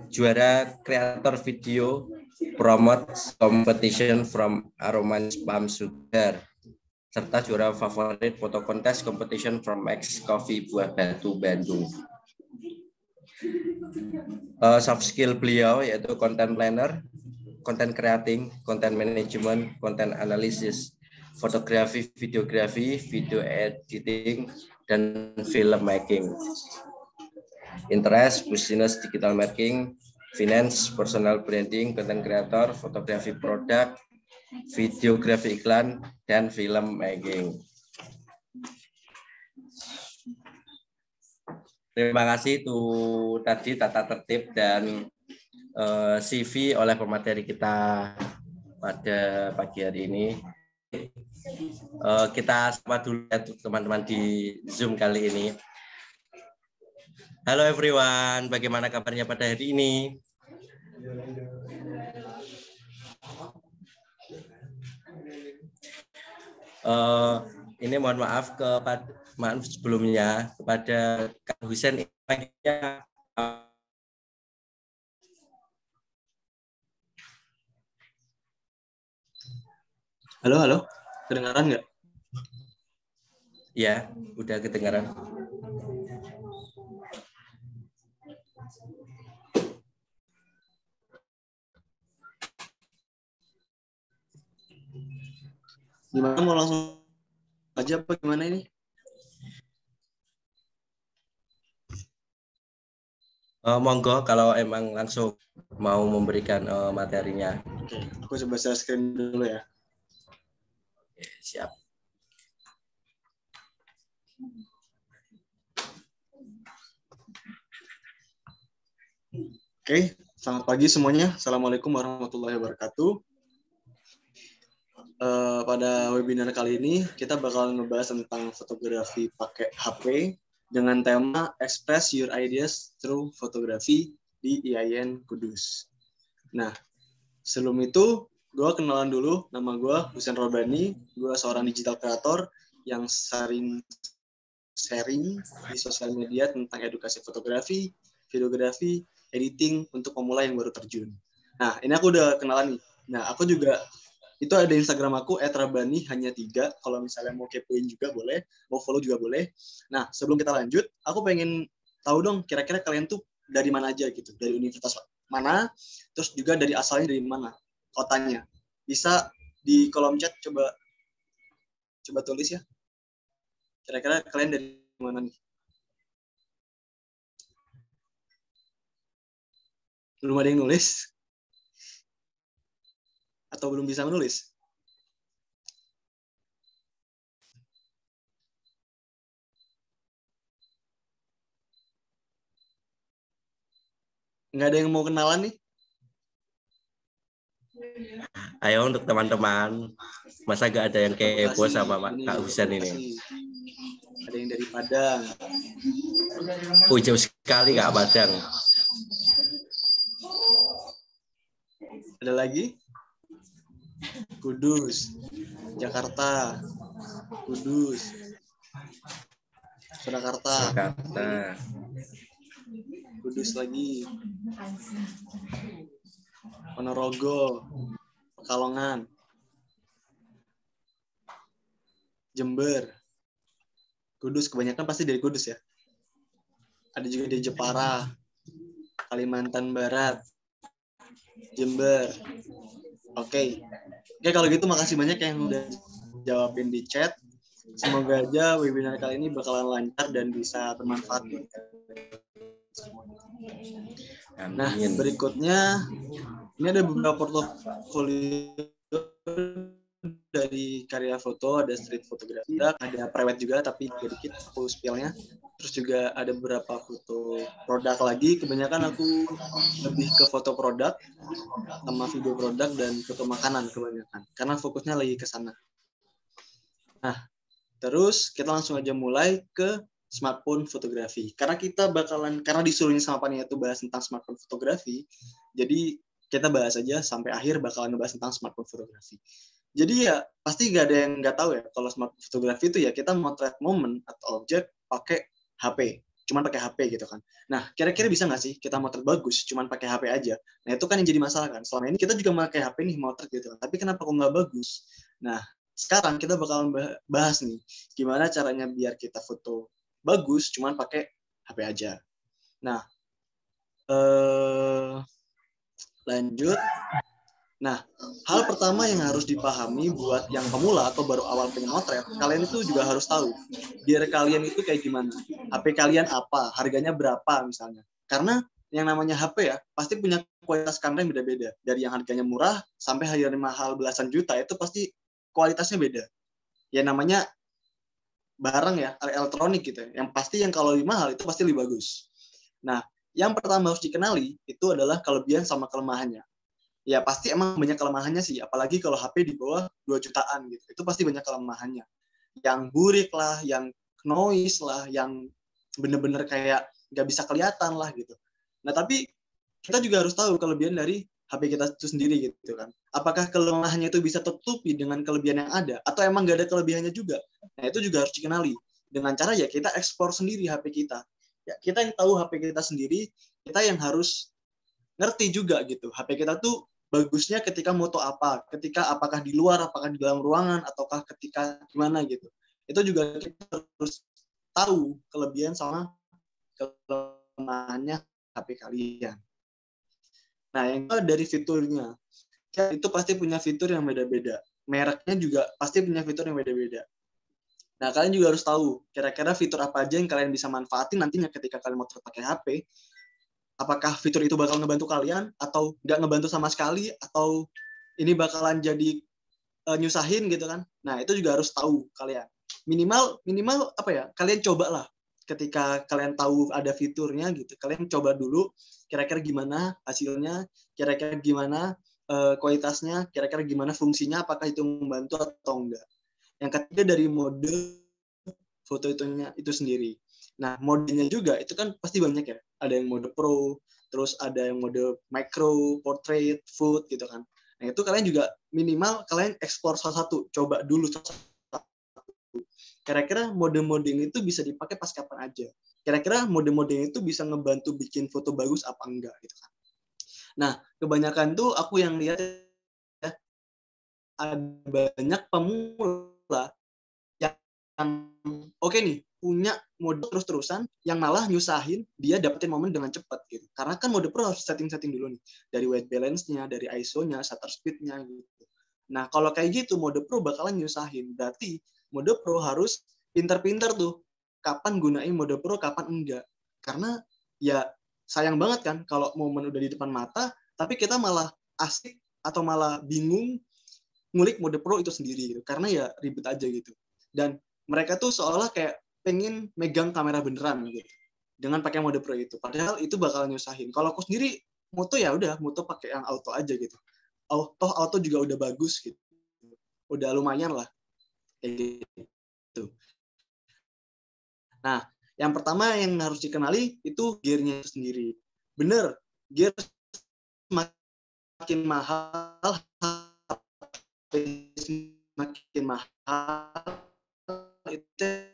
juara kreator video promote competition from Aroman Palm Sugar, serta juara favorit foto kontes competition from X Coffee Buah Batu Bandung. Uh, soft skill beliau yaitu content planner, content creating, content management, content analysis, fotografi, videografi, video editing, dan filmmaking. Interest, business, digital marketing, finance, personal branding, content creator, fotografi produk, videografi iklan, dan filmmaking. Terima kasih itu tadi tata tertib dan eh, CV oleh pemateri kita pada pagi hari ini. Uh, kita sapa dulu ya teman-teman di Zoom kali ini. Halo everyone, bagaimana kabarnya pada hari ini? Uh, ini mohon maaf kepada maaf sebelumnya kepada Kak Husen Halo, halo. Kedengaran nggak? Ya, udah kedengaran. Gimana mau langsung aja apa gimana ini? Uh, monggo kalau emang langsung mau memberikan uh, materinya. Oke, aku coba share screen dulu ya. Oke, siap. Oke, selamat pagi semuanya. Assalamualaikum warahmatullahi wabarakatuh. Uh, pada webinar kali ini kita bakal ngebahas tentang fotografi pakai HP dengan tema Express Your Ideas Through Photography di IAIN Kudus. Nah, sebelum itu, gue kenalan dulu. Nama gue Husen Robani. Gue seorang digital creator yang sering sharing di sosial media tentang edukasi fotografi, videografi, editing untuk pemula yang baru terjun. Nah, ini aku udah kenalan nih. Nah, aku juga itu ada Instagram aku @rabani hanya tiga. Kalau misalnya mau kepoin juga boleh mau follow juga boleh. Nah sebelum kita lanjut aku pengen tahu dong kira-kira kalian tuh dari mana aja gitu? Dari universitas mana? Terus juga dari asalnya dari mana? Kotanya. Bisa di kolom chat coba coba tulis ya. Kira-kira kalian dari mana nih? Belum ada yang nulis atau belum bisa menulis? Nggak ada yang mau kenalan nih? Ayo untuk teman-teman, masa gak ada yang kepo sama Kak Husen ini? Ada yang dari Padang. Oh, jauh sekali Kak Padang. Ada lagi? Kudus, Jakarta, Kudus, Surakarta, Surakarta, Kudus lagi, Ponorogo, Pekalongan, Jember, Kudus kebanyakan pasti dari Kudus ya. Ada juga di Jepara, Kalimantan Barat, Jember, Oke. Okay. Oke, kalau gitu makasih banyak yang udah jawabin di chat. Semoga aja webinar kali ini bakalan lancar dan bisa bermanfaat Nah, berikutnya ini ada beberapa portofolio dari karya foto, ada street fotografi, ada private juga tapi dikit aku spillnya. terus juga ada beberapa foto produk lagi. Kebanyakan aku lebih ke foto produk sama video produk dan foto makanan kebanyakan karena fokusnya lagi ke sana. Nah terus kita langsung aja mulai ke smartphone fotografi. Karena kita bakalan karena disuruhnya sama panitia itu bahas tentang smartphone fotografi jadi kita bahas aja sampai akhir bakalan ngebahas tentang smartphone fotografi jadi ya pasti gak ada yang nggak tahu ya kalau smartphone fotografi itu ya kita motret momen atau objek pakai HP cuman pakai HP gitu kan. Nah kira-kira bisa nggak sih kita motret bagus cuman pakai HP aja? Nah itu kan yang jadi masalah kan. Selama ini kita juga pakai HP nih motret gitu kan. Tapi kenapa kok nggak bagus? Nah sekarang kita bakalan bahas nih gimana caranya biar kita foto bagus cuman pakai HP aja. Nah eh, lanjut Nah, hal pertama yang harus dipahami buat yang pemula atau baru awal pengen motret, kalian itu juga harus tahu biar kalian itu kayak gimana. HP kalian apa, harganya berapa misalnya. Karena yang namanya HP ya, pasti punya kualitas kamera yang beda-beda. Dari yang harganya murah sampai harganya mahal belasan juta, itu pasti kualitasnya beda. Ya namanya barang ya, elektronik gitu ya. Yang pasti yang kalau lebih mahal itu pasti lebih bagus. Nah, yang pertama harus dikenali itu adalah kelebihan sama kelemahannya ya pasti emang banyak kelemahannya sih. Apalagi kalau HP di bawah 2 jutaan gitu. Itu pasti banyak kelemahannya. Yang burik lah yang noise lah yang bener-bener kayak nggak bisa kelihatan lah gitu. Nah tapi kita juga harus tahu kelebihan dari HP kita itu sendiri gitu kan. Apakah kelemahannya itu bisa tertutupi dengan kelebihan yang ada? Atau emang nggak ada kelebihannya juga? Nah itu juga harus dikenali. Dengan cara ya kita ekspor sendiri HP kita. Ya kita yang tahu HP kita sendiri kita yang harus ngerti juga gitu. HP kita tuh bagusnya ketika moto apa, ketika apakah di luar, apakah di dalam ruangan, ataukah ketika gimana gitu. Itu juga kita harus tahu kelebihan sama kelemahannya HP kalian. Nah, yang kedua dari fiturnya. Itu pasti punya fitur yang beda-beda. Mereknya juga pasti punya fitur yang beda-beda. Nah, kalian juga harus tahu kira-kira fitur apa aja yang kalian bisa manfaatin nantinya ketika kalian mau pakai HP apakah fitur itu bakal ngebantu kalian atau nggak ngebantu sama sekali atau ini bakalan jadi uh, nyusahin gitu kan? Nah itu juga harus tahu kalian. Minimal minimal apa ya? Kalian cobalah ketika kalian tahu ada fiturnya gitu kalian coba dulu kira-kira gimana hasilnya kira-kira gimana uh, kualitasnya kira-kira gimana fungsinya apakah itu membantu atau enggak. Yang ketiga dari mode foto itunya itu sendiri. Nah, modenya juga itu kan pasti banyak ya. Ada yang mode pro, terus ada yang mode micro, portrait, food gitu kan. Nah, itu kalian juga minimal kalian ekspor salah satu, coba dulu salah satu. Kira-kira mode-mode itu bisa dipakai pas kapan aja. Kira-kira mode-mode itu bisa ngebantu bikin foto bagus apa enggak gitu kan. Nah, kebanyakan tuh aku yang lihat ya, ada banyak pemula yang oke okay nih punya mode terus-terusan yang malah nyusahin dia dapetin momen dengan cepat gitu. Karena kan mode pro harus setting-setting dulu nih. Dari white balance-nya, dari ISO-nya, shutter speed-nya gitu. Nah, kalau kayak gitu mode pro bakalan nyusahin. Berarti mode pro harus pinter-pinter tuh kapan gunain mode pro, kapan enggak. Karena ya sayang banget kan kalau momen udah di depan mata, tapi kita malah asik atau malah bingung ngulik mode pro itu sendiri gitu. Karena ya ribet aja gitu. Dan mereka tuh seolah kayak pengen megang kamera beneran gitu. Dengan pakai mode pro itu. Padahal itu bakal nyusahin. Kalau aku sendiri moto ya udah moto pakai yang auto aja gitu. Auto auto juga udah bagus gitu. Udah lumayan lah. Gitu. Nah yang pertama yang harus dikenali itu gearnya sendiri. Bener gear semakin mahal semakin mahal itu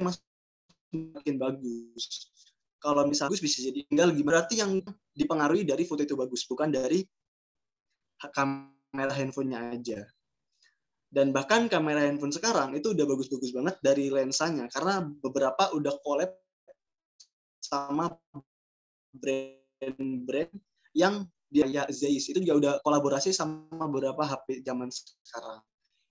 makin bagus. Kalau misalnya bagus bisa jadi tinggal gimana? Berarti yang dipengaruhi dari foto itu bagus, bukan dari kamera handphonenya aja. Dan bahkan kamera handphone sekarang itu udah bagus-bagus banget dari lensanya karena beberapa udah collab sama brand-brand yang dia ya Zeiss itu juga udah kolaborasi sama beberapa HP zaman sekarang.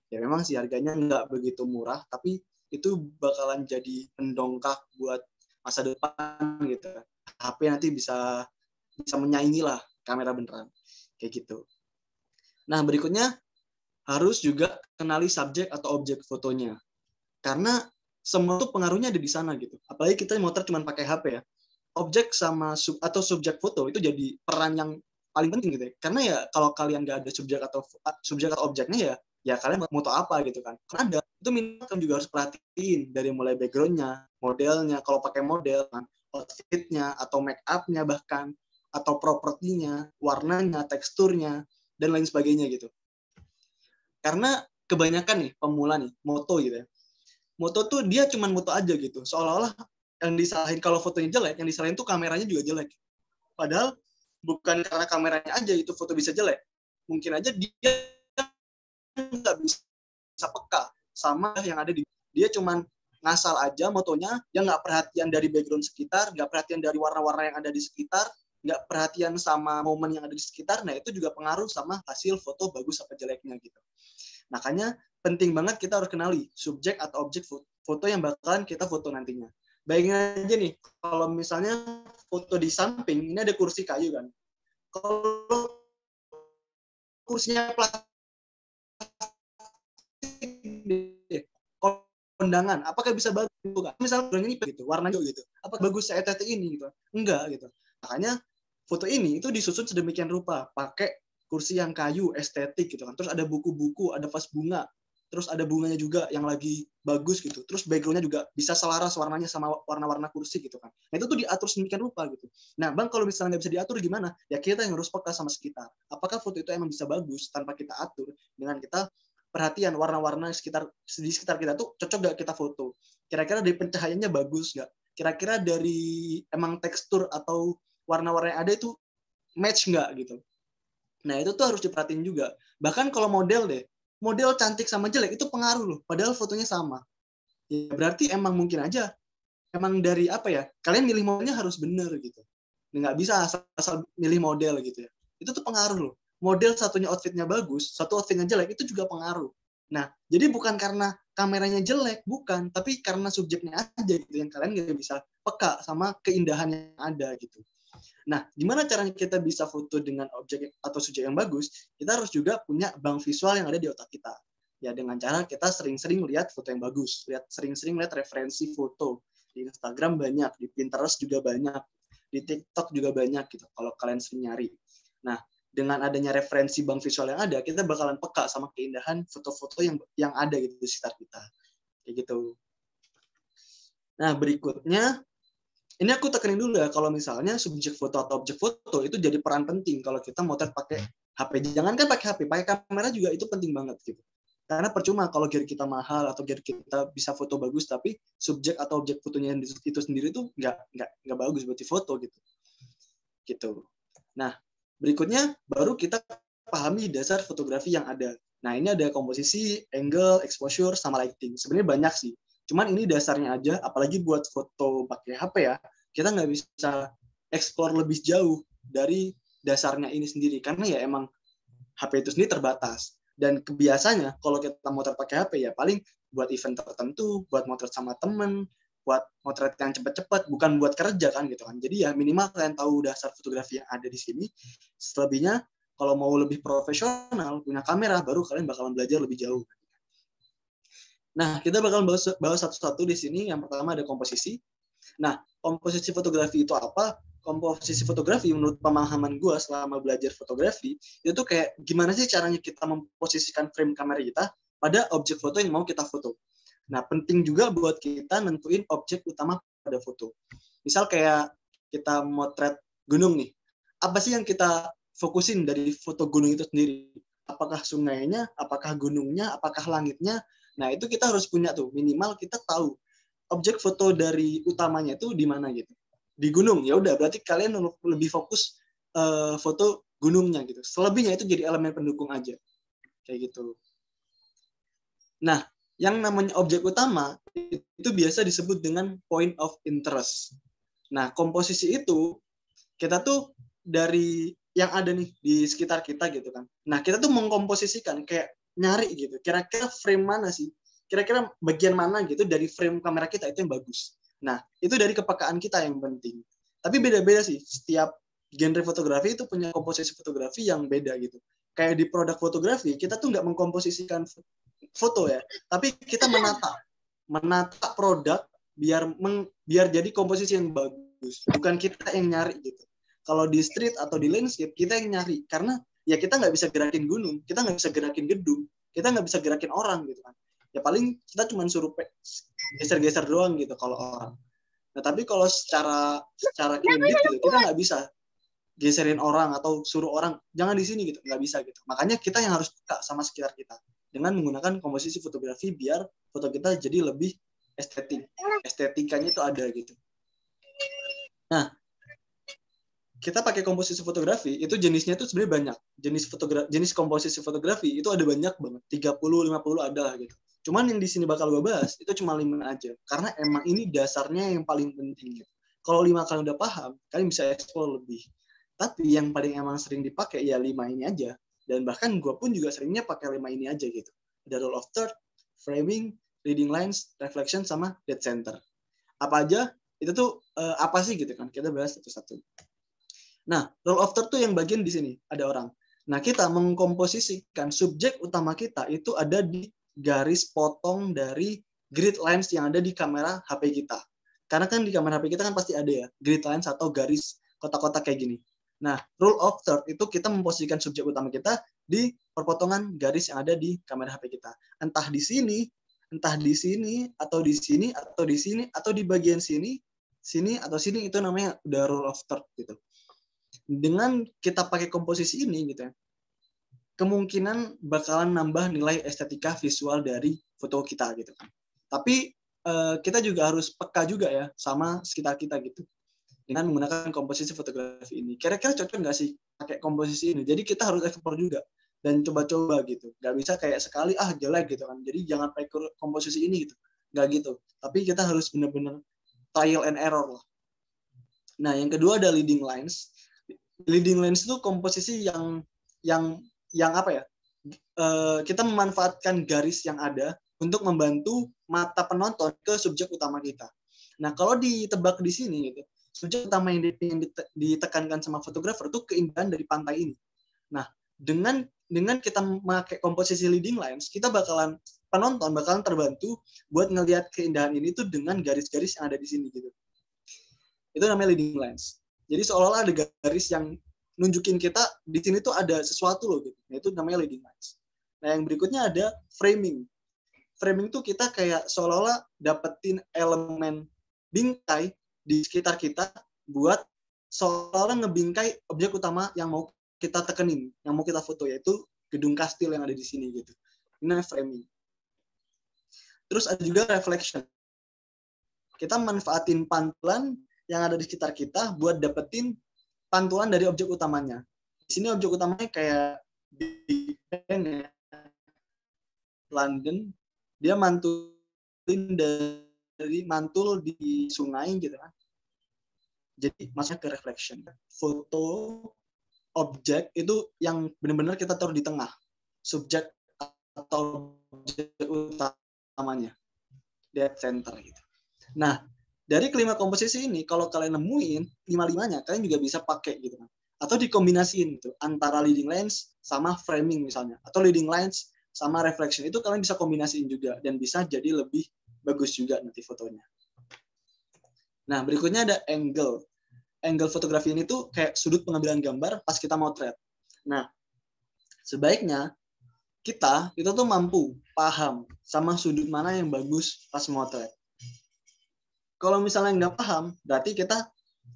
Ya memang sih harganya nggak begitu murah, tapi itu bakalan jadi pendongkrak buat masa depan gitu. HP nanti bisa bisa menyaingi lah kamera beneran kayak gitu. Nah berikutnya harus juga kenali subjek atau objek fotonya. Karena semua tuh pengaruhnya ada di sana gitu. Apalagi kita motret cuma pakai HP ya. Objek sama sub atau subjek foto itu jadi peran yang paling penting gitu ya. Karena ya kalau kalian nggak ada subjek atau subjek atau objeknya ya ya kalian mau foto apa gitu kan. Karena ada itu minimal kamu juga harus perhatiin dari mulai backgroundnya, modelnya, kalau pakai model kan, outfitnya atau make upnya bahkan atau propertinya, warnanya, teksturnya dan lain sebagainya gitu. Karena kebanyakan nih pemula nih moto gitu ya. Moto tuh dia cuman moto aja gitu. Seolah-olah yang disalahin kalau fotonya jelek yang disalahin tuh kameranya juga jelek. Padahal bukan karena kameranya aja itu foto bisa jelek. Mungkin aja dia nggak bisa peka sama yang ada di dia cuman ngasal aja motonya dia nggak perhatian dari background sekitar nggak perhatian dari warna-warna yang ada di sekitar nggak perhatian sama momen yang ada di sekitar nah itu juga pengaruh sama hasil foto bagus apa jeleknya gitu makanya penting banget kita harus kenali subjek atau objek foto yang bakalan kita foto nantinya. Bayangin aja nih, kalau misalnya foto di samping, ini ada kursi kayu kan. Kalau kursinya plastik, kondangan, apakah bisa bagus? Bukan. Misalnya ini gitu, warna hijau gitu. Apa bagus saya ini gitu? Enggak gitu. Makanya foto ini itu disusun sedemikian rupa, pakai kursi yang kayu, estetik gitu kan. Terus ada buku-buku, ada vas bunga, terus ada bunganya juga yang lagi bagus gitu terus backgroundnya juga bisa selaras warnanya sama warna-warna kursi gitu kan nah itu tuh diatur sedemikian rupa gitu nah bang kalau misalnya nggak bisa diatur gimana ya kita yang harus peka sama sekitar apakah foto itu emang bisa bagus tanpa kita atur dengan kita perhatian warna-warna sekitar di sekitar kita tuh cocok gak kita foto? Kira-kira dari pencahayaannya bagus nggak? Kira-kira dari emang tekstur atau warna-warna yang ada itu match nggak gitu? Nah itu tuh harus diperhatiin juga. Bahkan kalau model deh model cantik sama jelek itu pengaruh loh. Padahal fotonya sama. Ya berarti emang mungkin aja emang dari apa ya kalian milih modelnya harus bener gitu. Nggak bisa asal, asal milih model gitu ya. Itu tuh pengaruh loh model satunya outfitnya bagus satu outfitnya jelek itu juga pengaruh nah jadi bukan karena kameranya jelek bukan tapi karena subjeknya aja gitu yang kalian nggak bisa peka sama keindahan yang ada gitu Nah, gimana caranya kita bisa foto dengan objek atau subjek yang bagus? Kita harus juga punya bank visual yang ada di otak kita. Ya, dengan cara kita sering-sering lihat foto yang bagus, lihat sering-sering lihat referensi foto. Di Instagram banyak, di Pinterest juga banyak, di TikTok juga banyak gitu. Kalau kalian sering nyari. Nah, dengan adanya referensi bank visual yang ada, kita bakalan peka sama keindahan foto-foto yang yang ada gitu di sekitar kita. Kayak gitu. Nah, berikutnya ini aku tekenin dulu ya kalau misalnya subjek foto atau objek foto itu jadi peran penting kalau kita motret pakai HP. Jangan kan pakai HP, pakai kamera juga itu penting banget gitu. Karena percuma kalau gear kita mahal atau gear kita bisa foto bagus tapi subjek atau objek fotonya itu sendiri tuh nggak nggak nggak bagus buat foto gitu. Gitu. Nah, berikutnya baru kita pahami dasar fotografi yang ada. Nah, ini ada komposisi, angle, exposure, sama lighting. Sebenarnya banyak sih. Cuman ini dasarnya aja, apalagi buat foto pakai HP ya, kita nggak bisa explore lebih jauh dari dasarnya ini sendiri. Karena ya emang HP itu sendiri terbatas. Dan kebiasanya kalau kita motret pakai HP ya paling buat event tertentu, buat motret sama temen, buat motret yang cepet-cepet, bukan buat kerja kan gitu kan. Jadi ya minimal kalian tahu dasar fotografi yang ada di sini. Selebihnya kalau mau lebih profesional, punya kamera, baru kalian bakalan belajar lebih jauh. Nah, kita bakal bahas, bahas satu-satu di sini. Yang pertama ada komposisi. Nah, komposisi fotografi itu apa? Komposisi fotografi menurut pemahaman gue selama belajar fotografi, itu kayak gimana sih caranya kita memposisikan frame kamera kita pada objek foto yang mau kita foto. Nah, penting juga buat kita nentuin objek utama pada foto. Misal kayak kita motret gunung nih. Apa sih yang kita fokusin dari foto gunung itu sendiri? Apakah sungainya, apakah gunungnya, apakah langitnya, Nah, itu kita harus punya tuh, minimal kita tahu objek foto dari utamanya itu di mana gitu. Di gunung, ya udah berarti kalian lebih fokus uh, foto gunungnya gitu. Selebihnya itu jadi elemen pendukung aja. Kayak gitu. Nah, yang namanya objek utama itu biasa disebut dengan point of interest. Nah, komposisi itu kita tuh dari yang ada nih di sekitar kita gitu kan. Nah, kita tuh mengkomposisikan kayak nyari gitu kira-kira frame mana sih kira-kira bagian mana gitu dari frame kamera kita itu yang bagus nah itu dari kepekaan kita yang penting tapi beda-beda sih setiap genre fotografi itu punya komposisi fotografi yang beda gitu kayak di produk fotografi kita tuh nggak mengkomposisikan foto ya. Tapi kita menata. Menata produk biar meng, biar jadi komposisi yang bagus. Bukan kita yang nyari gitu. Kalau di street atau di landscape kita yang nyari. Karena ya kita nggak bisa gerakin gunung kita nggak bisa gerakin gedung kita nggak bisa gerakin orang gitu kan. Ya paling kita cuma suruh geser-geser doang gitu kalau orang. Nah tapi kalau secara secara klinik gitu kita nggak bisa geserin orang atau suruh orang jangan di sini gitu. Nggak bisa gitu. Makanya kita yang harus peka sama sekitar kita. Dengan menggunakan komposisi fotografi biar foto kita jadi lebih estetik. Estetikanya itu ada gitu. Nah kita pakai komposisi fotografi itu jenisnya itu sebenarnya banyak. Jenis fotografi jenis komposisi fotografi itu ada banyak banget. 30 50 ada gitu. Cuman yang di sini bakal gue bahas itu cuma lima aja. Karena emang ini dasarnya yang paling penting gitu. kalau lima kalian udah paham kalian bisa explore lebih tapi yang paling emang sering dipakai ya lima ini aja. Dan bahkan gue pun juga seringnya pakai lima ini aja gitu. Ada rule of third, framing, leading lines, reflection, sama dead center. Apa aja? Itu tuh uh, apa sih gitu kan? Kita bahas satu-satu. Nah, rule of third tuh yang bagian di sini. Ada orang. Nah, kita mengkomposisikan subjek utama kita itu ada di garis potong dari grid lines yang ada di kamera HP kita. Karena kan di kamera HP kita kan pasti ada ya, grid lines atau garis kotak-kotak kayak gini. Nah, rule of third itu kita memposisikan subjek utama kita di perpotongan garis yang ada di kamera HP kita. Entah di sini, entah di sini, atau di sini, atau di sini, atau di bagian sini, sini, atau sini, itu namanya udah rule of third gitu. Dengan kita pakai komposisi ini gitu ya, kemungkinan bakalan nambah nilai estetika visual dari foto kita gitu kan. Tapi eh, kita juga harus peka juga ya sama sekitar kita gitu dengan menggunakan komposisi fotografi ini. Kira-kira cocok nggak sih pakai komposisi ini? Jadi kita harus ekspor juga dan coba-coba gitu. Nggak bisa kayak sekali ah jelek gitu kan. Jadi jangan pakai komposisi ini gitu. Nggak gitu. Tapi kita harus benar-benar trial and error lah. Nah, yang kedua ada leading lines. Leading lines itu komposisi yang yang yang apa ya? Uh, kita memanfaatkan garis yang ada untuk membantu mata penonton ke subjek utama kita. Nah, kalau ditebak di sini gitu, subjek utama yang ditekankan sama fotografer itu keindahan dari pantai ini. Nah, dengan dengan kita memakai komposisi leading lines, kita bakalan penonton bakalan terbantu buat ngelihat keindahan ini tuh dengan garis-garis yang ada di sini gitu. Itu namanya leading lines. Jadi seolah-olah ada garis yang nunjukin kita di sini tuh ada sesuatu loh gitu. Nah, itu namanya leading lines. Nah, yang berikutnya ada framing. Framing tuh kita kayak seolah-olah dapetin elemen bingkai di sekitar kita buat seolah ngebingkai objek utama yang mau kita tekenin, yang mau kita foto yaitu gedung kastil yang ada di sini gitu. Ini framing. Terus ada juga reflection. Kita manfaatin pantulan yang ada di sekitar kita buat dapetin pantulan dari objek utamanya. Di sini objek utamanya kayak di ya. London, dia mantulin dari mantul di sungai gitu kan jadi masuknya ke reflection. Foto objek itu yang benar-benar kita taruh di tengah. Subjek atau objek utamanya. Dead center gitu. Nah dari kelima komposisi ini kalau kalian nemuin lima limanya kalian juga bisa pakai gitu kan. Atau dikombinasiin gitu antara leading lens sama framing misalnya. Atau leading lens sama reflection itu kalian bisa kombinasiin juga dan bisa jadi lebih bagus juga nanti fotonya Nah, berikutnya ada angle. Angle fotografi ini tuh kayak sudut pengambilan gambar pas kita thread. Nah, sebaiknya kita itu tuh mampu paham sama sudut mana yang bagus pas thread. Kalau misalnya nggak paham, berarti kita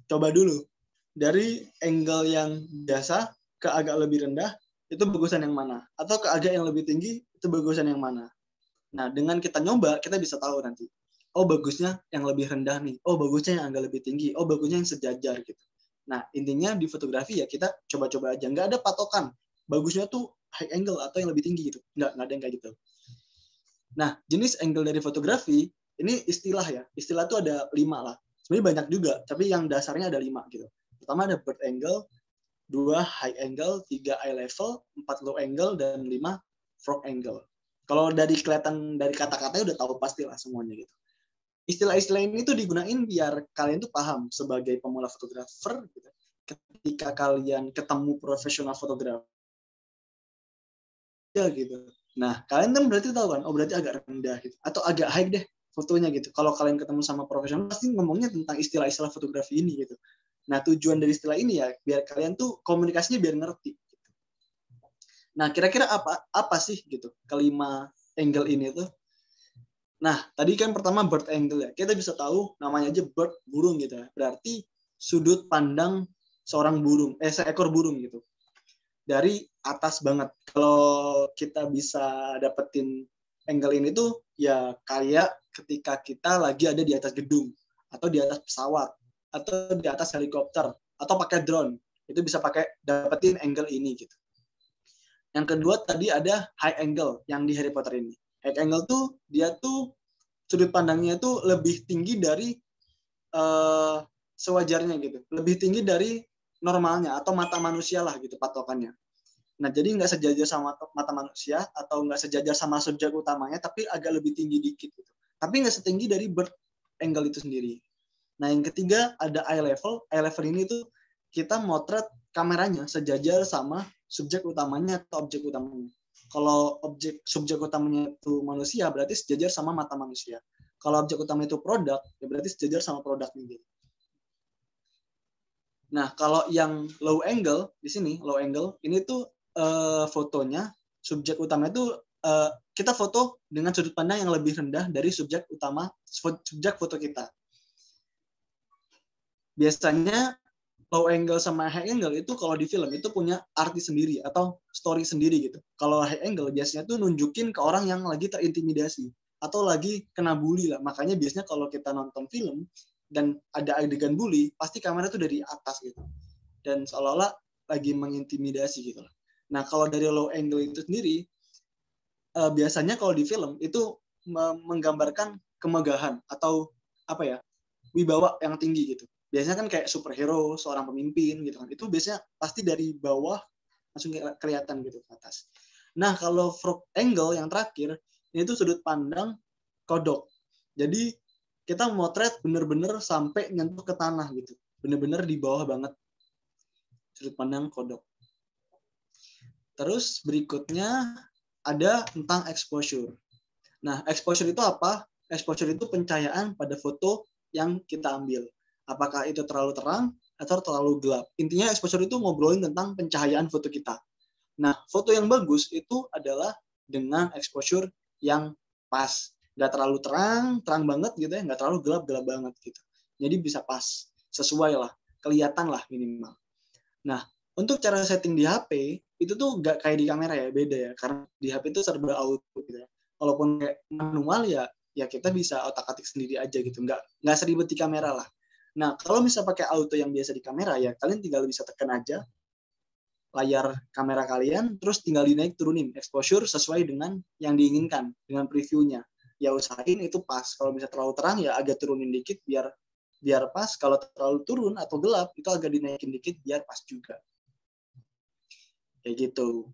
coba dulu dari angle yang biasa ke agak lebih rendah itu bagusan yang mana atau ke agak yang lebih tinggi itu bagusan yang mana. Nah, dengan kita nyoba kita bisa tahu nanti oh bagusnya yang lebih rendah nih, oh bagusnya yang agak lebih tinggi, oh bagusnya yang sejajar gitu. Nah intinya di fotografi ya kita coba-coba aja, nggak ada patokan. Bagusnya tuh high angle atau yang lebih tinggi gitu, nggak nggak ada yang kayak gitu. Nah jenis angle dari fotografi ini istilah ya, istilah tuh ada lima lah. Sebenarnya banyak juga, tapi yang dasarnya ada lima gitu. Pertama ada bird angle, dua high angle, tiga eye level, empat low angle, dan lima frog angle. Kalau dari kelihatan dari kata-katanya udah tahu pastilah semuanya gitu istilah-istilah ini tuh digunain biar kalian tuh paham sebagai pemula fotografer gitu. ketika kalian ketemu profesional fotografer ya gitu nah kalian kan berarti tahu kan oh berarti agak rendah gitu atau agak high deh fotonya gitu. Kalau kalian ketemu sama profesional pasti ngomongnya tentang istilah-istilah fotografi ini gitu. Nah tujuan dari istilah ini ya biar kalian tuh komunikasinya biar ngerti. Gitu. Nah kira-kira apa apa sih gitu kelima angle ini tuh? Nah tadi kan pertama bird angle ya. Kita bisa tahu namanya aja bird burung gitu ya. Berarti sudut pandang seorang burung, eh seekor burung gitu. Dari atas banget. Kalau kita bisa dapetin angle ini tuh ya kayak ketika kita lagi ada di atas gedung atau di atas pesawat atau di atas helikopter atau pakai drone itu bisa pakai dapetin angle ini gitu. Yang kedua tadi ada high angle yang di Harry Potter ini. High angle tuh dia tuh sudut pandangnya tuh lebih tinggi dari uh, sewajarnya gitu, lebih tinggi dari normalnya atau mata manusia lah gitu patokannya. Nah, jadi nggak sejajar sama mata manusia atau nggak sejajar sama subjek utamanya, tapi agak lebih tinggi dikit gitu. Tapi nggak setinggi dari bird angle itu sendiri. Nah, yang ketiga ada eye level. Eye level ini tuh kita motret kameranya sejajar sama subjek utamanya atau objek utamanya. Kalau objek subjek utamanya itu manusia, berarti sejajar sama mata manusia. Kalau objek utama itu produk, ya berarti sejajar sama produknya gitu. Nah, kalau yang low angle di sini, low angle, ini tuh uh, fotonya subjek utama itu uh, kita foto dengan sudut pandang yang lebih rendah dari subjek utama subjek foto kita. Biasanya low angle sama high angle itu kalau di film itu punya arti sendiri atau story sendiri gitu. Kalau high angle biasanya tuh nunjukin ke orang yang lagi terintimidasi atau lagi kena bully lah. Makanya biasanya kalau kita nonton film dan ada adegan bully, pasti kamera tuh dari atas gitu. Dan seolah-olah lagi mengintimidasi gitu lah. Nah, kalau dari low angle itu sendiri, uh, biasanya kalau di film itu menggambarkan kemegahan atau apa ya, wibawa yang tinggi gitu. Biasanya kan kayak superhero, seorang pemimpin gitu kan. Itu biasanya pasti dari bawah langsung kelihatan gitu ke atas. Nah, kalau frog angle yang terakhir, ini tuh sudut pandang kodok. Jadi kita motret bener-bener sampai nyentuh ke tanah gitu. Bener-bener di bawah banget sudut pandang kodok. Terus berikutnya ada tentang exposure. Nah, exposure itu apa? Exposure itu pencahayaan pada foto yang kita ambil. Apakah itu terlalu terang atau terlalu gelap. Intinya exposure itu ngobrolin tentang pencahayaan foto kita. Nah, foto yang bagus itu adalah dengan exposure yang pas. Nggak terlalu terang, terang banget gitu ya. Nggak terlalu gelap, gelap banget gitu. Jadi bisa pas. Sesuai lah. Kelihatan lah minimal. Nah, untuk cara setting di HP, itu tuh nggak kayak di kamera ya beda ya karena di HP itu serba auto gitu ya walaupun kayak manual ya ya kita bisa otak atik sendiri aja gitu nggak nggak seribet di kamera lah nah kalau bisa pakai auto yang biasa di kamera ya kalian tinggal bisa tekan aja layar kamera kalian terus tinggal dinaik turunin exposure sesuai dengan yang diinginkan dengan previewnya. Ya usahain itu pas. Kalau bisa terlalu terang ya agak turunin dikit biar biar pas. Kalau terlalu turun atau gelap itu agak dinaikin dikit biar pas juga. Kayak gitu.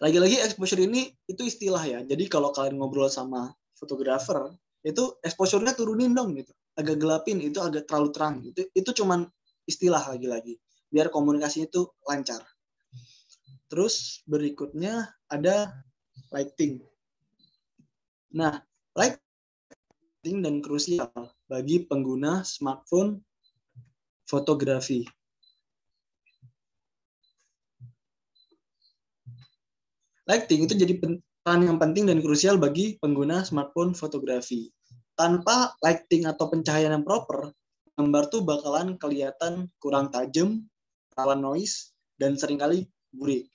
Lagi-lagi exposure ini itu istilah ya. Jadi kalau kalian ngobrol sama fotografer itu exposure-nya turunin dong gitu agak gelapin itu agak terlalu terang. Itu itu cuman istilah lagi-lagi. Biar komunikasinya itu lancar. Terus berikutnya ada lighting. Nah lighting dan krusial bagi pengguna smartphone fotografi. Lighting itu jadi peran yang penting dan krusial bagi pengguna smartphone fotografi. Tanpa lighting atau pencahayaan yang proper, gambar tuh bakalan kelihatan kurang tajam, rawan noise, dan sering kali burik.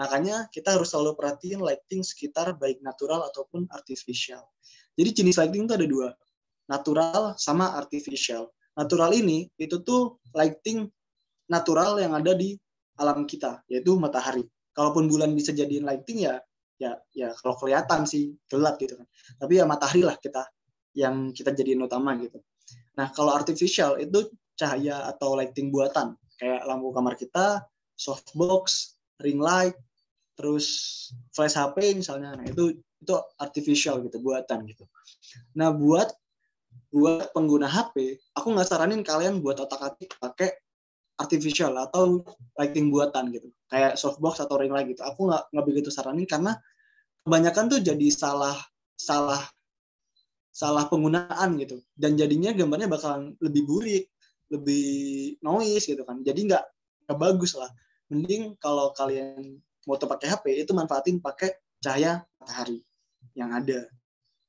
Makanya kita harus selalu perhatiin lighting sekitar baik natural ataupun artificial. Jadi jenis lighting itu ada dua, natural sama artificial. Natural ini itu tuh lighting natural yang ada di alam kita, yaitu matahari kalaupun bulan bisa jadiin lighting ya ya ya kalau kelihatan sih gelap gitu kan tapi ya matahari lah kita yang kita jadiin utama gitu. Nah kalau artificial itu cahaya atau lighting buatan. Kayak lampu kamar kita softbox ring light terus flash HP misalnya. Nah itu itu artificial gitu buatan gitu. Nah buat buat pengguna HP aku nggak saranin kalian buat otak atik pakai artificial atau lighting buatan gitu. Kayak softbox atau ring light gitu. Aku nggak nggak begitu saranin karena kebanyakan tuh jadi salah salah salah penggunaan gitu. Dan jadinya gambarnya bakalan lebih burik lebih noise gitu kan. Jadi nggak nggak bagus lah. Mending kalau kalian foto pakai HP itu manfaatin pakai cahaya matahari yang ada.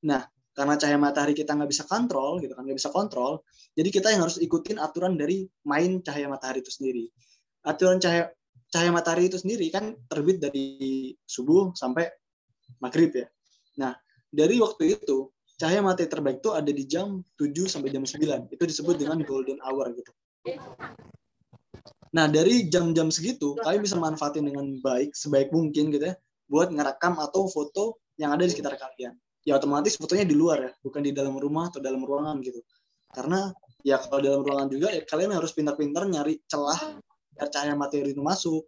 Nah karena cahaya matahari kita nggak bisa kontrol gitu kan nggak bisa kontrol jadi kita yang harus ikutin aturan dari main cahaya matahari itu sendiri. Aturan cahaya cahaya matahari itu sendiri kan terbit dari subuh sampai maghrib ya. Nah dari waktu itu cahaya matahari terbaik itu ada di jam 7 sampai jam 9 itu disebut dengan golden hour gitu. Nah dari jam-jam segitu kalian bisa manfaatin dengan baik sebaik mungkin gitu ya buat ngerekam atau foto yang ada di sekitar kalian. Ya otomatis fotonya di luar ya bukan di dalam rumah atau dalam ruangan gitu. Karena ya kalau dalam ruangan juga ya kalian harus pintar-pintar nyari celah biar cahaya matahari itu masuk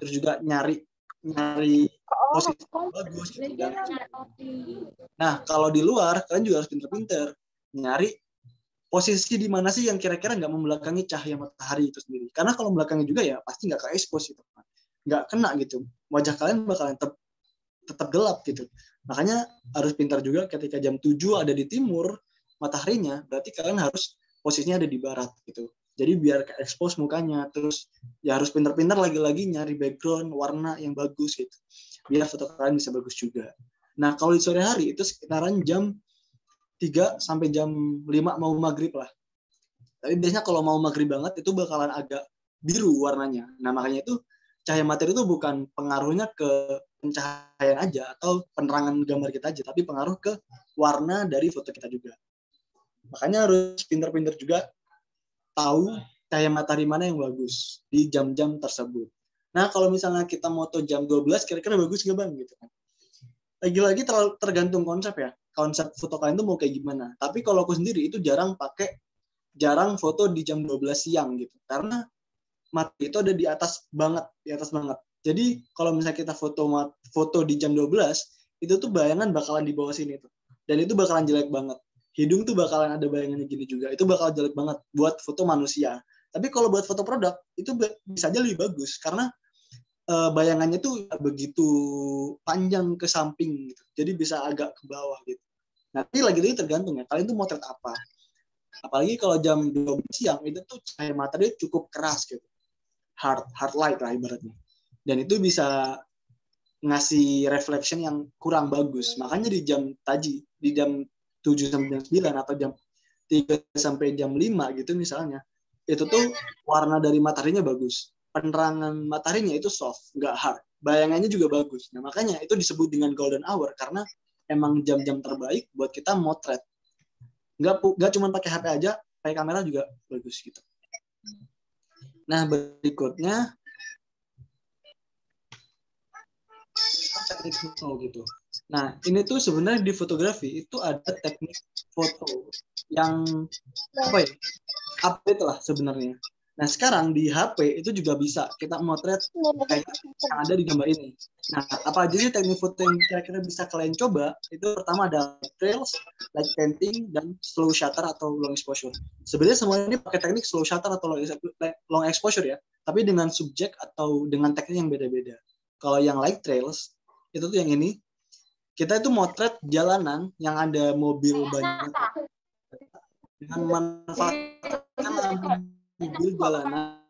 terus juga nyari nyari posisi yang bagus gitu kan. Nah, kalau di luar kalian juga harus pinter-pinter nyari posisi di mana sih yang kira-kira nggak membelakangi cahaya matahari itu sendiri. Karena kalau membelakangi juga ya pasti nggak ke expose itu, nggak kena gitu. Wajah kalian bakalan tetap tetap gelap gitu. Makanya harus pintar juga ketika jam 7 ada di timur mataharinya, berarti kalian harus posisinya ada di barat gitu. Jadi biar ke expose mukanya, terus ya harus pintar-pintar lagi-lagi nyari background warna yang bagus gitu biar foto kalian bisa bagus juga. Nah, kalau di sore hari itu sekitaran jam 3 sampai jam 5 mau maghrib lah. Tapi biasanya kalau mau maghrib banget itu bakalan agak biru warnanya. Nah, makanya itu cahaya materi itu bukan pengaruhnya ke pencahayaan aja atau penerangan gambar kita aja, tapi pengaruh ke warna dari foto kita juga. Makanya harus pinter-pinter juga tahu cahaya matahari mana yang bagus di jam-jam tersebut. Nah, kalau misalnya kita moto jam 12, kira-kira bagus nggak bang? Gitu kan. Lagi-lagi tergantung konsep ya. Konsep foto kalian tuh mau kayak gimana. Tapi kalau aku sendiri itu jarang pakai, jarang foto di jam 12 siang gitu. Karena mati itu ada di atas banget, di atas banget. Jadi kalau misalnya kita foto foto di jam 12, itu tuh bayangan bakalan di bawah sini tuh. Dan itu bakalan jelek banget. Hidung tuh bakalan ada bayangannya gini juga. Itu bakal jelek banget buat foto manusia. Tapi kalau buat foto produk, itu bisa aja lebih bagus. Karena uh, bayangannya tuh begitu panjang ke samping gitu. Jadi bisa agak ke bawah gitu. Nanti lagi-lagi tergantung ya, kalian tuh motret apa. Apalagi kalau jam 12 siang itu tuh cahaya matahari cukup keras gitu. Hard hard light lah ibaratnya. Dan itu bisa ngasih reflection yang kurang bagus. Makanya di jam tadi, di jam 7 sampai jam 9 atau jam 3 sampai jam 5 gitu misalnya, itu tuh warna dari mataharinya bagus penerangan mataharinya itu soft, nggak hard. Bayangannya juga bagus. Nah, makanya itu disebut dengan golden hour karena emang jam-jam terbaik buat kita motret. Nggak, nggak cuma pakai HP aja, pakai kamera juga bagus gitu. Nah, berikutnya teknik gitu. Nah, ini tuh sebenarnya di fotografi itu ada teknik foto yang apa ya? Update lah sebenarnya. Nah sekarang di HP itu juga bisa kita motret kayak yang ada di gambar ini. Nah apa aja sih teknik foto yang kira-kira bisa kalian coba? Itu pertama ada trails, light painting, dan slow shutter atau long exposure. Sebenarnya semua ini pakai teknik slow shutter atau long exposure ya, tapi dengan subjek atau dengan teknik yang beda-beda. Kalau yang light trails itu tuh yang ini, kita itu motret jalanan yang ada mobil banyak. Dengan manfaatkan lampu mobil jalanan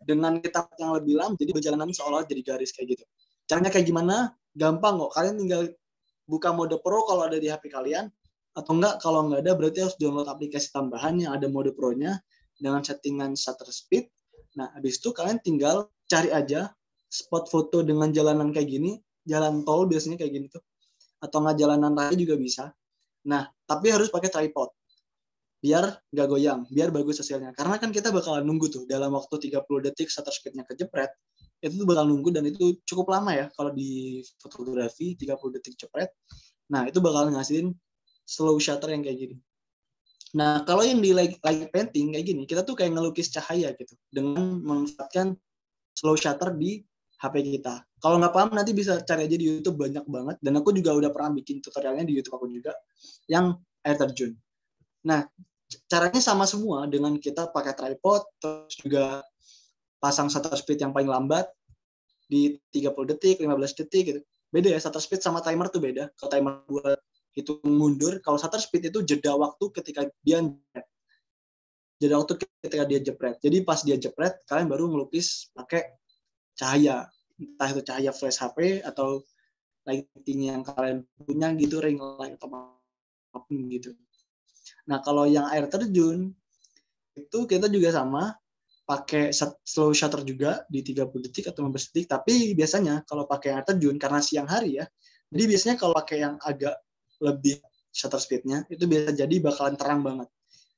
dengan kita yang lebih lama jadi berjalanan seolah jadi garis kayak gitu. Caranya kayak gimana? Gampang kok. Kalian tinggal buka mode pro kalau ada di HP kalian atau enggak kalau enggak ada berarti harus download aplikasi tambahan yang ada mode pro-nya dengan settingan shutter speed. Nah habis itu kalian tinggal cari aja spot foto dengan jalanan kayak gini jalan tol biasanya kayak gini tuh atau enggak jalanan raya juga bisa nah tapi harus pakai tripod biar nggak goyang, biar bagus hasilnya. Karena kan kita bakalan nunggu tuh dalam waktu 30 detik shutter speednya kejepret, itu tuh bakal nunggu dan itu cukup lama ya kalau di fotografi 30 detik cepret. Nah, itu bakal ngasihin slow shutter yang kayak gini. Nah, kalau yang di light, light painting kayak gini, kita tuh kayak ngelukis cahaya gitu dengan memanfaatkan slow shutter di HP kita. Kalau nggak paham nanti bisa cari aja di YouTube banyak banget dan aku juga udah pernah bikin tutorialnya di YouTube aku juga yang air terjun. Nah, caranya sama semua dengan kita pakai tripod terus juga pasang shutter speed yang paling lambat di 30 detik, 15 detik gitu. Beda ya shutter speed sama timer tuh beda. Kalau timer buat hitung mundur. Kalau shutter speed itu jeda waktu ketika dia. Jeda waktu ketika dia jepret. Jadi pas dia jepret, kalian baru ngelukis pakai cahaya. Entah itu cahaya flash HP atau lighting yang kalian punya gitu, ring light atau apa pun gitu. Nah, kalau yang air terjun, itu kita juga sama, pakai slow shutter juga di 30 detik atau 15 detik, tapi biasanya kalau pakai air terjun, karena siang hari ya, jadi biasanya kalau pakai yang agak lebih shutter speednya, itu biasa jadi bakalan terang banget.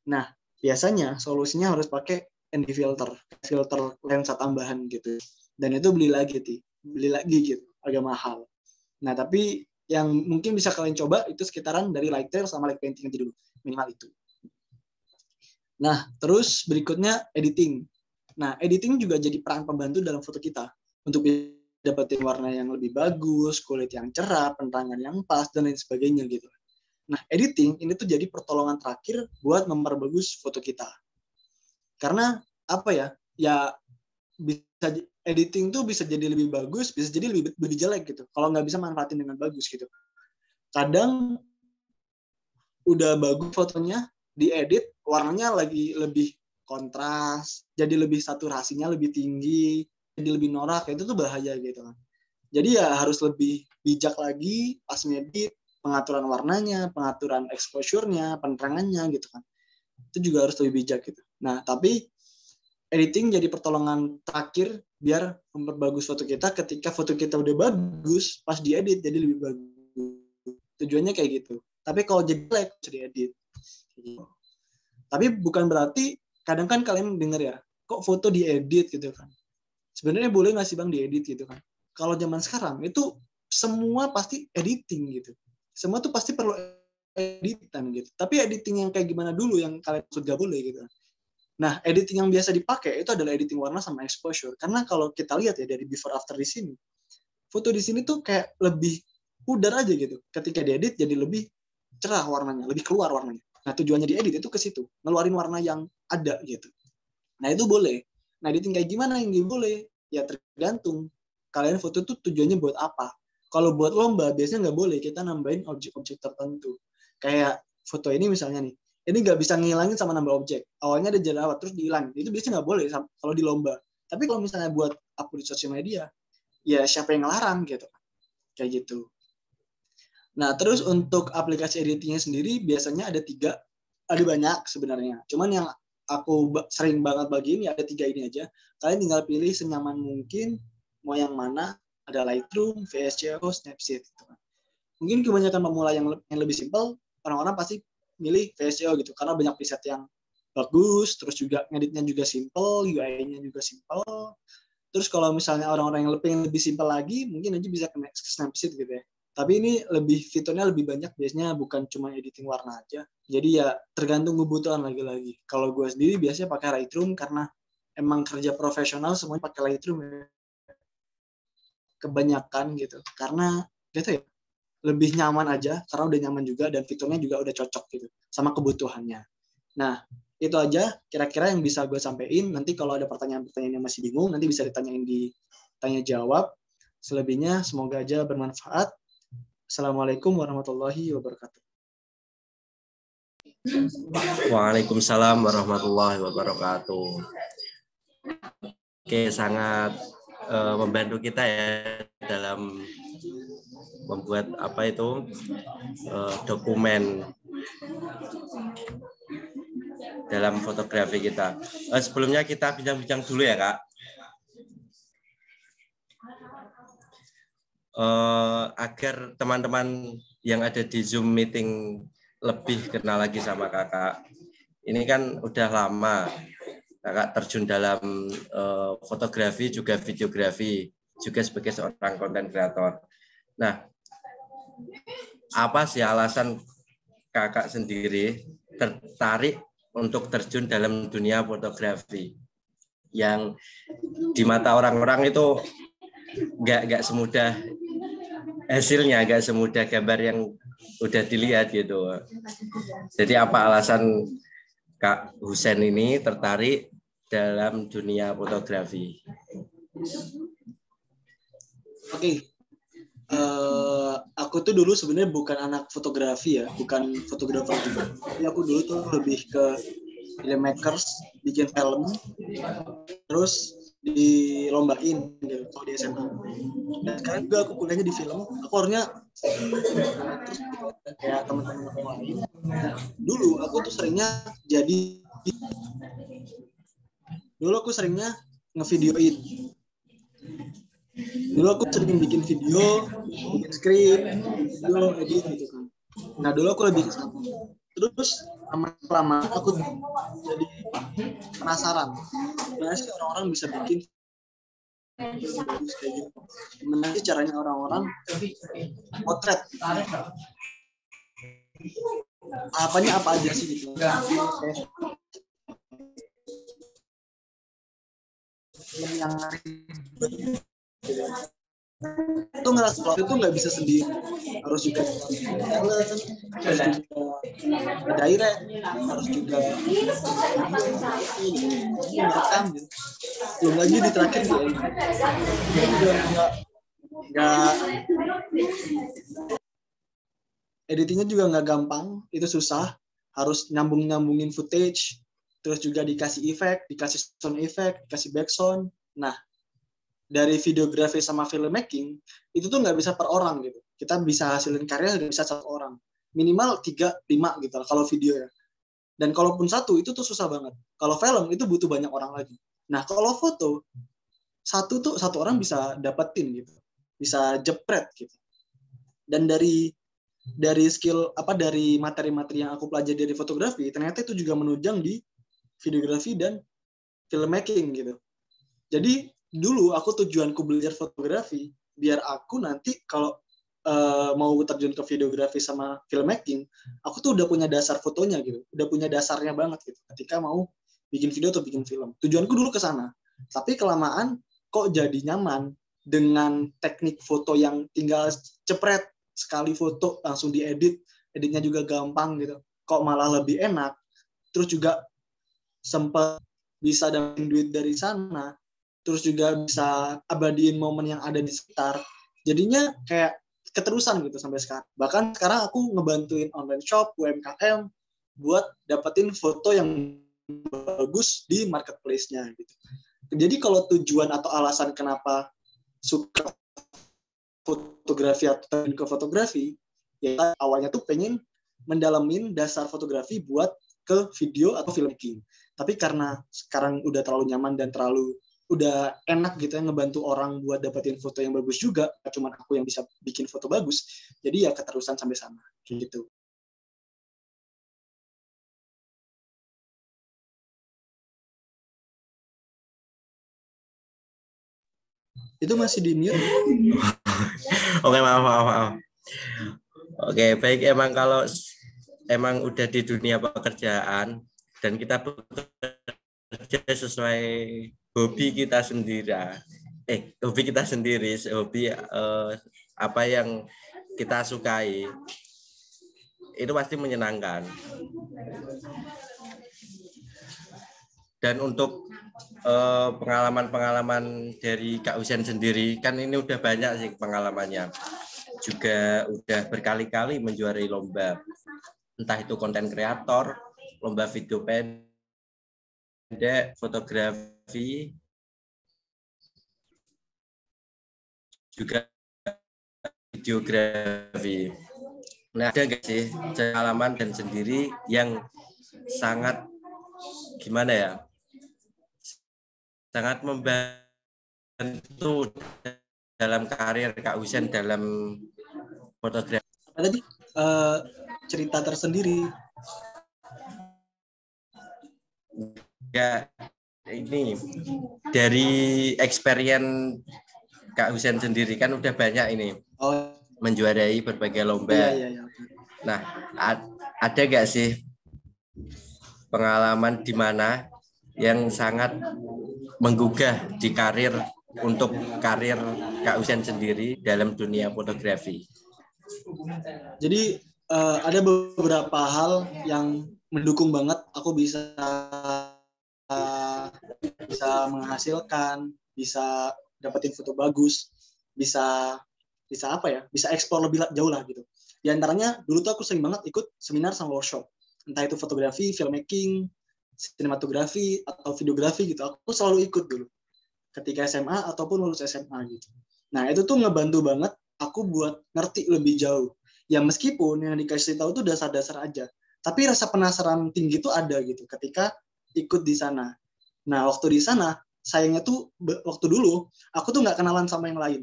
Nah, biasanya solusinya harus pakai ND filter, filter lensa tambahan gitu. Dan itu beli lagi, ti, beli lagi gitu, agak mahal. Nah, tapi yang mungkin bisa kalian coba itu sekitaran dari light trail sama light painting dulu, minimal itu. Nah, terus berikutnya editing. Nah, editing juga jadi peran pembantu dalam foto kita untuk dapetin warna yang lebih bagus, kulit yang cerah, penerangan yang pas, dan lain sebagainya gitu. Nah, editing ini tuh jadi pertolongan terakhir buat memperbagus foto kita. Karena apa ya? Ya bisa editing tuh bisa jadi lebih bagus, bisa jadi lebih lebih jelek gitu. Kalau nggak bisa manfaatin dengan bagus gitu. Kadang udah bagus fotonya, diedit warnanya lagi lebih kontras, jadi lebih saturasinya lebih tinggi, jadi lebih norak itu tuh bahaya gitu kan. Jadi ya harus lebih bijak lagi pas ngedit pengaturan warnanya, pengaturan exposure-nya, penerangannya gitu kan. Itu juga harus lebih bijak gitu. Nah, tapi editing jadi pertolongan terakhir biar memperbagus foto kita ketika foto kita udah bagus pas diedit jadi lebih bagus. Tujuannya kayak gitu. Tapi kalau jadi jelek bisa diedit. Tapi bukan berarti kadang kan kalian denger ya, kok foto diedit gitu kan. Sebenarnya boleh nggak sih bang diedit gitu kan? Kalau zaman sekarang itu semua pasti editing gitu. Semua tuh pasti perlu editan gitu. Tapi editing yang kayak gimana dulu yang kalian maksud boleh gitu. Nah, editing yang biasa dipakai itu adalah editing warna sama exposure. Karena kalau kita lihat ya dari before after di sini, foto di sini tuh kayak lebih pudar aja gitu. Ketika diedit jadi lebih cerah warnanya, lebih keluar warnanya. Nah, tujuannya diedit itu ke situ, ngeluarin warna yang ada gitu. Nah, itu boleh. Nah, editing kayak gimana yang boleh? Ya tergantung. Kalian foto tuh tujuannya buat apa? Kalau buat lomba, biasanya nggak boleh. Kita nambahin objek-objek tertentu. Kayak foto ini misalnya nih, ini nggak bisa ngilangin sama nambah objek. Awalnya ada jerawat, terus dihilang. Itu biasanya nggak boleh kalau di lomba. Tapi kalau misalnya buat upload di sosial media, ya siapa yang ngelarang gitu. Kayak gitu. Nah, terus untuk aplikasi editingnya sendiri biasanya ada tiga, ada banyak sebenarnya. Cuman yang aku sering banget bagi ini ada tiga ini aja. Kalian tinggal pilih senyaman mungkin mau yang mana. Ada Lightroom, VSCO, Snapseed. Gitu kan. Mungkin kebanyakan pemula yang, yang lebih simpel, orang-orang pasti milih VSCO gitu karena banyak preset yang bagus, terus juga ngeditnya juga simple, UI-nya juga simple. Terus kalau misalnya orang-orang yang lebih lebih simpel lagi, mungkin aja bisa ke Snapseed gitu ya. Tapi ini lebih fiturnya lebih banyak biasanya bukan cuma editing warna aja. Jadi ya tergantung kebutuhan lagi-lagi. Kalau gue sendiri biasanya pakai Lightroom karena emang kerja profesional semuanya pakai Lightroom ya. Kebanyakan gitu. Karena gitu ya lebih nyaman aja karena udah nyaman juga dan fiturnya juga udah cocok gitu sama kebutuhannya. Nah, itu aja kira-kira yang bisa gue sampaikan. Nanti kalau ada pertanyaan-pertanyaan yang masih bingung, nanti bisa ditanyain di tanya jawab. Selebihnya semoga aja bermanfaat. Assalamualaikum warahmatullahi wabarakatuh. Waalaikumsalam warahmatullahi wabarakatuh. Oke, sangat uh, membantu kita ya dalam membuat apa itu uh, dokumen dalam fotografi kita. Uh, sebelumnya kita bincang-bincang dulu ya kak. Uh, agar teman-teman yang ada di Zoom meeting lebih kenal lagi sama kakak. Ini kan udah lama kakak terjun dalam uh, fotografi juga videografi juga sebagai seorang konten kreator. Nah, apa sih alasan kakak sendiri tertarik untuk terjun dalam dunia fotografi yang di mata orang-orang itu nggak nggak semudah hasilnya nggak semudah gambar yang udah dilihat gitu. Jadi apa alasan Kak Husen ini tertarik dalam dunia fotografi? Oke, eh, aku tuh dulu sebenarnya bukan anak fotografi ya, bukan fotografer juga. Tapi aku dulu tuh lebih ke filmmakers, bikin film, terus dilombain gitu kalau di SMA. Dan sekarang juga aku kuliahnya di film, aku gitu, kayak teman-teman aku lain. Nah, dulu aku tuh seringnya jadi dulu aku seringnya ngevideoin dulu aku sering bikin video bikin skrip video edit gitu kan. Nah dulu aku lebih ke sana. Terus lama lama aku jadi penasaran. Gimana sih orang-orang bisa bikin gitu? Gimana sih caranya orang-orang potret? Apanya apa aja sih gitu? Yang itu ngerasa kalau itu nggak bisa sendiri. Harus juga talent harus harus juga merekam gitu belum lagi di terakhir itu juga. Nggak nggak editingnya juga nggak gampang. Itu susah. Harus nyambung nyambungin footage terus juga dikasih efek dikasih sound effect dikasih background nah dari videografi sama filmmaking itu tuh nggak bisa per orang gitu. Kita bisa hasilin karya nggak bisa satu orang. Minimal tiga lima gitu kalau video ya. Dan kalaupun satu itu tuh susah banget. Kalau film itu butuh banyak orang lagi. Nah kalau foto satu tuh satu orang bisa dapetin gitu. Bisa jepret gitu. Dan dari dari skill apa dari materi-materi yang aku pelajari dari fotografi ternyata itu juga menunjang di videografi dan filmmaking gitu. Jadi dulu aku tujuanku belajar fotografi biar aku nanti kalau uh, mau terjun ke videografi sama filmmaking, aku tuh udah punya dasar fotonya gitu, udah punya dasarnya banget gitu. Ketika mau bikin video atau bikin film, tujuanku dulu ke sana. Tapi kelamaan kok jadi nyaman dengan teknik foto yang tinggal cepret sekali foto langsung diedit, editnya juga gampang gitu. Kok malah lebih enak. Terus juga sempat bisa dapetin duit dari sana terus juga bisa abadiin momen yang ada di sekitar. Jadinya kayak keterusan gitu sampai sekarang. Bahkan sekarang aku ngebantuin online shop, UMKM buat dapetin foto yang bagus di marketplace-nya gitu. Jadi kalau tujuan atau alasan kenapa suka fotografi atau ke fotografi, ya awalnya tuh pengen mendalamin dasar fotografi buat ke video atau filmmaking. Tapi karena sekarang udah terlalu nyaman dan terlalu udah enak gitu ya ngebantu orang buat dapetin foto yang bagus juga cuma aku yang bisa bikin foto bagus jadi ya keterusan sampai sana gitu itu masih di mute Oke, maaf, maaf, maaf. Oke, baik. Emang kalau emang udah di dunia pekerjaan dan kita bekerja sesuai hobi kita sendiri. Eh, hobi kita sendiri, hobi eh, apa yang kita sukai itu pasti menyenangkan. Dan untuk eh, pengalaman-pengalaman dari Kak Husen sendiri, kan ini udah banyak sih pengalamannya. Juga udah berkali-kali menjuarai lomba. Entah itu konten kreator, lomba video pendek, fotografi, juga videografi. Nah, ada nggak sih pengalaman dan sendiri yang sangat gimana ya? sangat membantu dalam karir Kak Husen dalam fotografi. Tadi eh, cerita tersendiri Ya, ini dari experience Kak Husen sendiri kan udah banyak ini oh menjuarai berbagai lomba. iya iya iya Nah, ada nggak sih pengalaman di mana yang sangat menggugah di karir untuk karir Kak Husen sendiri dalam dunia fotografi? Jadi eh, ada beberapa hal yang mendukung banget aku bisa bisa menghasilkan, bisa dapetin foto bagus, bisa bisa apa ya bisa eksplor lebih jauh lah gitu. Di antaranya dulu tuh aku sering banget ikut seminar sama workshop. Entah itu fotografi filmmaking sinematografi atau videografi gitu. Aku selalu ikut dulu ketika SMA ataupun lulus SMA gitu. Nah itu tuh ngebantu banget aku buat ngerti lebih jauh. Ya meskipun yang dikasih tahu tuh dasar-dasar aja tapi rasa penasaran tinggi tuh ada gitu. Ketika ikut di sana. Nah waktu di sana sayangnya tuh waktu dulu aku tuh nggak kenalan sama yang lain.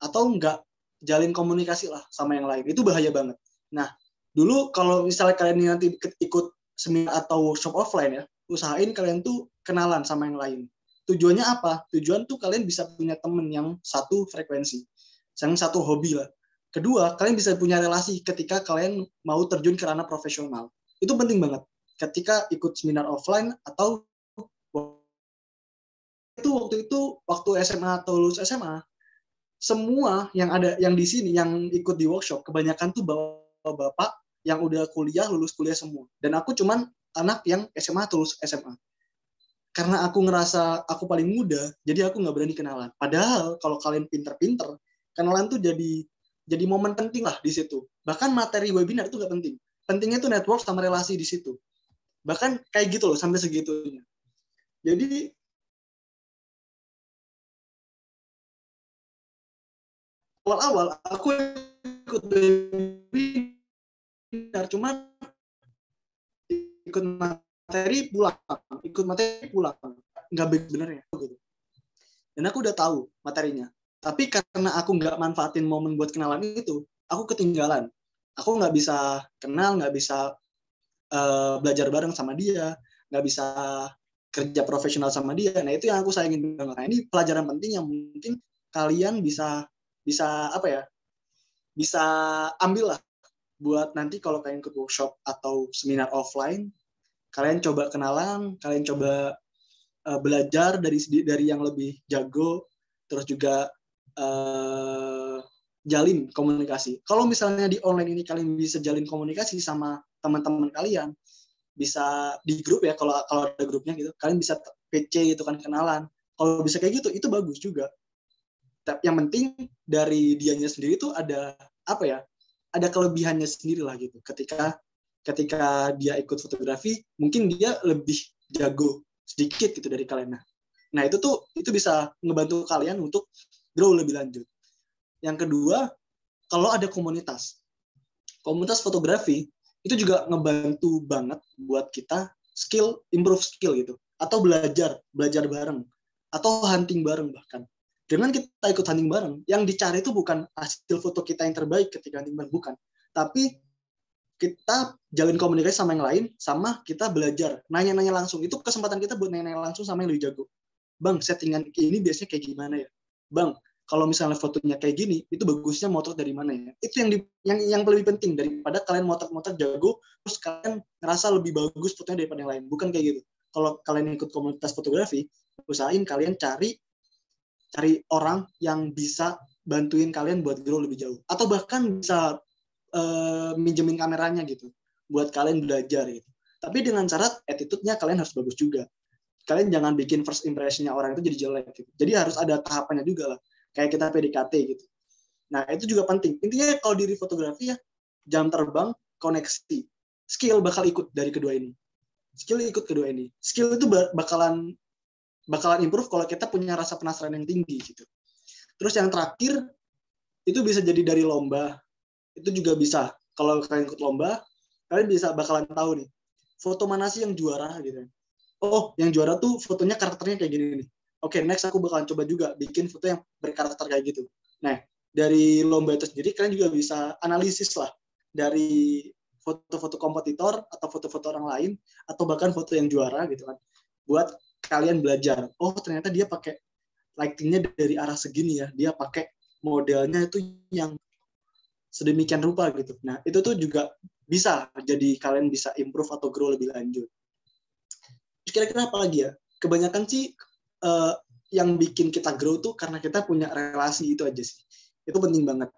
Atau nggak jalin komunikasi lah sama yang lain. Itu bahaya banget. Nah dulu kalau misalnya kalian nanti ikut seminar atau workshop offline ya usahain kalian tuh kenalan sama yang lain. Tujuannya apa? Tujuan tuh kalian bisa punya temen yang satu frekuensi yang satu hobi lah. Kedua kalian bisa punya relasi ketika kalian mau terjun ke ranah profesional. Itu penting banget ketika ikut seminar offline atau itu waktu itu waktu SMA atau lulus SMA semua yang ada yang di sini yang ikut di workshop kebanyakan tuh bapak-bapak yang udah kuliah lulus kuliah semua. Dan aku cuman anak yang SMA atau lulus SMA karena aku ngerasa aku paling muda jadi aku nggak berani kenalan. Padahal kalau kalian pinter-pinter kenalan tuh jadi jadi momen penting lah di situ. Bahkan materi webinar itu nggak penting. Pentingnya tuh network sama relasi di situ bahkan kayak gitu loh sampai segitunya. Jadi awal-awal aku ikut webinar cuman ikut materi pulang ikut materi pulang. Nggak baik sebenarnya gitu. Dan aku udah tahu materinya. Tapi karena aku nggak manfaatin momen buat kenalan itu aku ketinggalan. Aku nggak bisa kenal nggak bisa uh, belajar bareng sama dia nggak bisa kerja profesional sama dia. Nah itu yang aku sayangin banget. Nah ini pelajaran penting yang mungkin kalian bisa bisa apa ya bisa ambil lah buat nanti kalau kalian ikut workshop atau seminar offline kalian coba kenalan kalian coba uh, belajar dari dari yang lebih jago terus juga uh, jalin komunikasi. Kalau misalnya di online ini kalian bisa jalin komunikasi sama teman-teman kalian bisa di grup ya kalau kalau ada grupnya gitu kalian bisa PC gitu kan kenalan. Kalau bisa kayak gitu itu bagus juga. Tapi yang penting dari dianya sendiri itu ada apa ya ada kelebihannya sendiri lah gitu. Ketika ketika dia ikut fotografi mungkin dia lebih jago sedikit gitu dari kalian. Nah nah itu tuh itu bisa ngebantu kalian untuk grow lebih lanjut. Yang kedua kalau ada komunitas. Komunitas fotografi itu juga ngebantu banget buat kita skill improve skill gitu. Atau belajar belajar bareng. Atau hunting bareng bahkan. Dengan kita ikut hunting bareng yang dicari itu bukan hasil foto kita yang terbaik ketika hunting bareng bukan. Tapi kita jalin komunikasi sama yang lain sama kita belajar. Nanya-nanya langsung. Itu kesempatan kita buat nanya-nanya langsung sama yang lebih jago. Bang settingan ini biasanya kayak gimana ya? Bang kalau misalnya fotonya kayak gini itu bagusnya motret dari mana ya? Itu yang di, yang yang lebih penting daripada kalian motret-motret jago terus kalian ngerasa lebih bagus fotonya daripada yang lain. Bukan kayak gitu. Kalau kalian ikut komunitas fotografi usahain kalian cari cari orang yang bisa bantuin kalian buat grow lebih jauh. Atau bahkan bisa uh, minjemin kameranya gitu buat kalian belajar gitu. Tapi dengan syarat attitude-nya kalian harus bagus juga. Kalian jangan bikin first impression-nya orang itu jadi jelek gitu. Jadi harus ada tahapannya juga lah kayak kita PDKT gitu. Nah, itu juga penting. Intinya kalau diri fotografi ya, jam terbang, koneksi. Skill bakal ikut dari kedua ini. Skill ikut kedua ini. Skill itu bakalan bakalan improve kalau kita punya rasa penasaran yang tinggi gitu. Terus yang terakhir itu bisa jadi dari lomba. Itu juga bisa. Kalau kalian ikut lomba, kalian bisa bakalan tahu nih, foto mana sih yang juara gitu. Oh, yang juara tuh fotonya karakternya kayak gini nih oke okay, next aku bakalan coba juga bikin foto yang berkarakter kayak gitu. Nah, dari lomba itu sendiri kalian juga bisa analisis lah dari foto-foto kompetitor atau foto-foto orang lain atau bahkan foto yang juara gitu kan. Buat kalian belajar. Oh, ternyata dia pakai lightingnya dari arah segini ya. Dia pakai modelnya itu yang sedemikian rupa gitu. Nah, itu tuh juga bisa jadi kalian bisa improve atau grow lebih lanjut. Kira-kira apa lagi ya? Kebanyakan sih uh, yang bikin kita grow tuh karena kita punya relasi itu aja sih. Itu penting banget.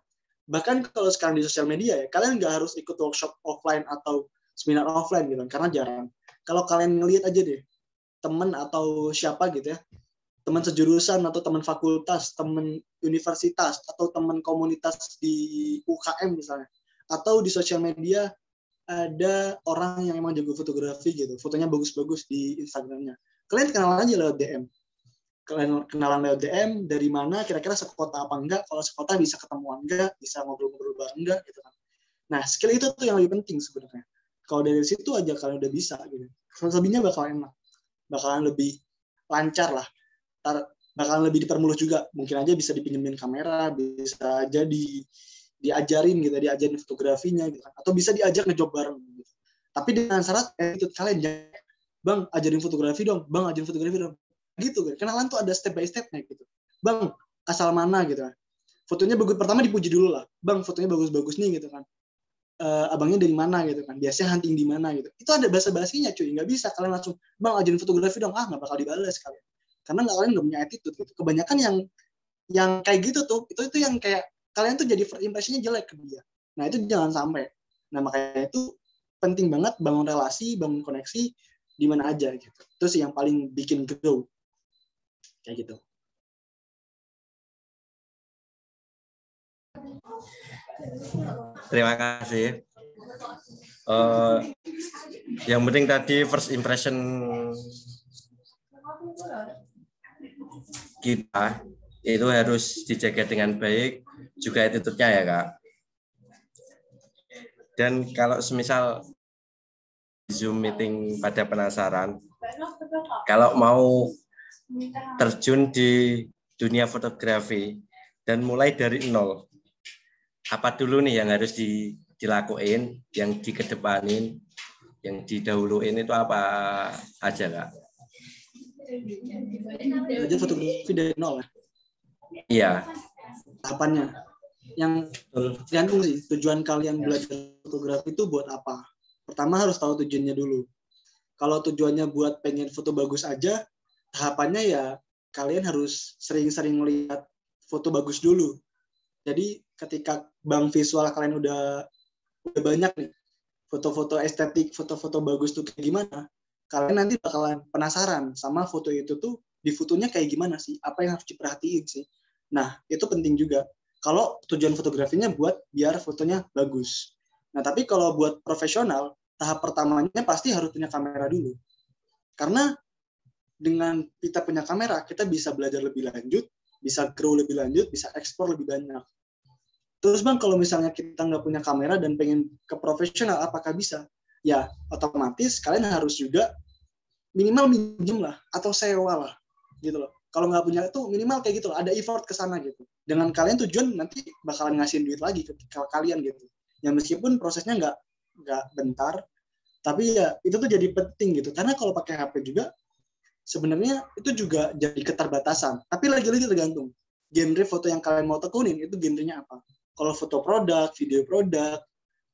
Bahkan kalau sekarang di sosial media ya, kalian nggak harus ikut workshop offline atau seminar offline gitu, karena jarang. Kalau kalian ngelihat aja deh, temen atau siapa gitu ya, teman sejurusan atau teman fakultas, teman universitas atau teman komunitas di UKM misalnya, atau di sosial media ada orang yang emang jago fotografi gitu, fotonya bagus-bagus di Instagramnya. Kalian kenalan aja lewat DM. Kalian kenalan lewat DM dari mana, kira-kira sekota apa enggak? Kalau sekota bisa ketemuan enggak, bisa ngobrol-ngobrol bareng enggak gitu kan. Nah, skill itu tuh yang lebih penting sebenarnya. Kalau dari situ aja kalian udah bisa gitu. Selebihnya bakal enak. Bakalan lebih lancar lah. Ntar bakalan lebih dipermulus juga. Mungkin aja bisa dipinjemin kamera, bisa aja di diajarin gitu, diajarin fotografinya gitu kan. Atau bisa diajak ngejob bareng gitu. Tapi dengan syarat attitude kalian jangan Bang, ajarin fotografi dong. Bang, ajarin fotografi dong. Gitu kan. Kenalan tuh ada step by stepnya gitu. Bang, asal mana gitu kan. Fotonya bagus pertama dipuji dulu lah. Bang, fotonya bagus-bagus nih gitu kan. Uh, abangnya dari mana gitu kan. Biasanya hunting di mana gitu. Itu ada bahasa basinya cuy. Nggak bisa kalian langsung, bang ajarin fotografi dong. Ah, nggak bakal dibalas kalian. Karena nggak kalian nggak punya attitude gitu. Kebanyakan yang yang kayak gitu tuh, itu itu yang kayak kalian tuh jadi first impressionnya jelek ke dia. Nah itu jangan sampai. Nah makanya itu penting banget bangun relasi, bangun koneksi di mana aja gitu. Itu sih yang paling bikin grow. Kayak gitu. Terima kasih. Uh, yang penting tadi first impression kita itu harus dijaga dengan baik juga attitude-nya ya kak. Dan kalau semisal Zoom meeting pada penasaran, kalau mau terjun di dunia fotografi dan mulai dari nol, apa dulu nih yang harus di, dilakuin, yang dikedepanin, yang didahuluin itu apa aja kak? Belajar fotografi dari nol ya? Iya. Tahapannya. Yang tergantung sih, tujuan kalian belajar fotografi itu buat apa? Pertama harus tahu tujuannya dulu. Kalau tujuannya buat pengen foto bagus aja, tahapannya ya kalian harus sering-sering melihat foto bagus dulu. Jadi ketika bank visual kalian udah udah banyak nih foto-foto estetik, foto-foto bagus tuh kayak gimana, kalian nanti bakalan penasaran sama foto itu tuh di fotonya kayak gimana sih? Apa yang harus diperhatiin sih? Nah, itu penting juga. Kalau tujuan fotografinya buat biar fotonya bagus. Nah, tapi kalau buat profesional, tahap pertamanya pasti harus punya kamera dulu. Karena dengan kita punya kamera, kita bisa belajar lebih lanjut, bisa grow lebih lanjut, bisa ekspor lebih banyak. Terus bang, kalau misalnya kita nggak punya kamera dan pengen ke profesional, apakah bisa? Ya, otomatis kalian harus juga minimal minjem lah atau sewa lah, gitu loh. Kalau nggak punya itu minimal kayak gitu, loh, ada effort ke sana gitu. Dengan kalian tujuan nanti bakalan ngasihin duit lagi ke kalian gitu. Ya meskipun prosesnya nggak nggak bentar, tapi ya itu tuh jadi penting gitu. Karena kalau pakai HP juga sebenarnya itu juga jadi keterbatasan. Tapi lagi-lagi tergantung genre foto yang kalian mau tekunin itu genrenya apa. Kalau foto produk, video produk,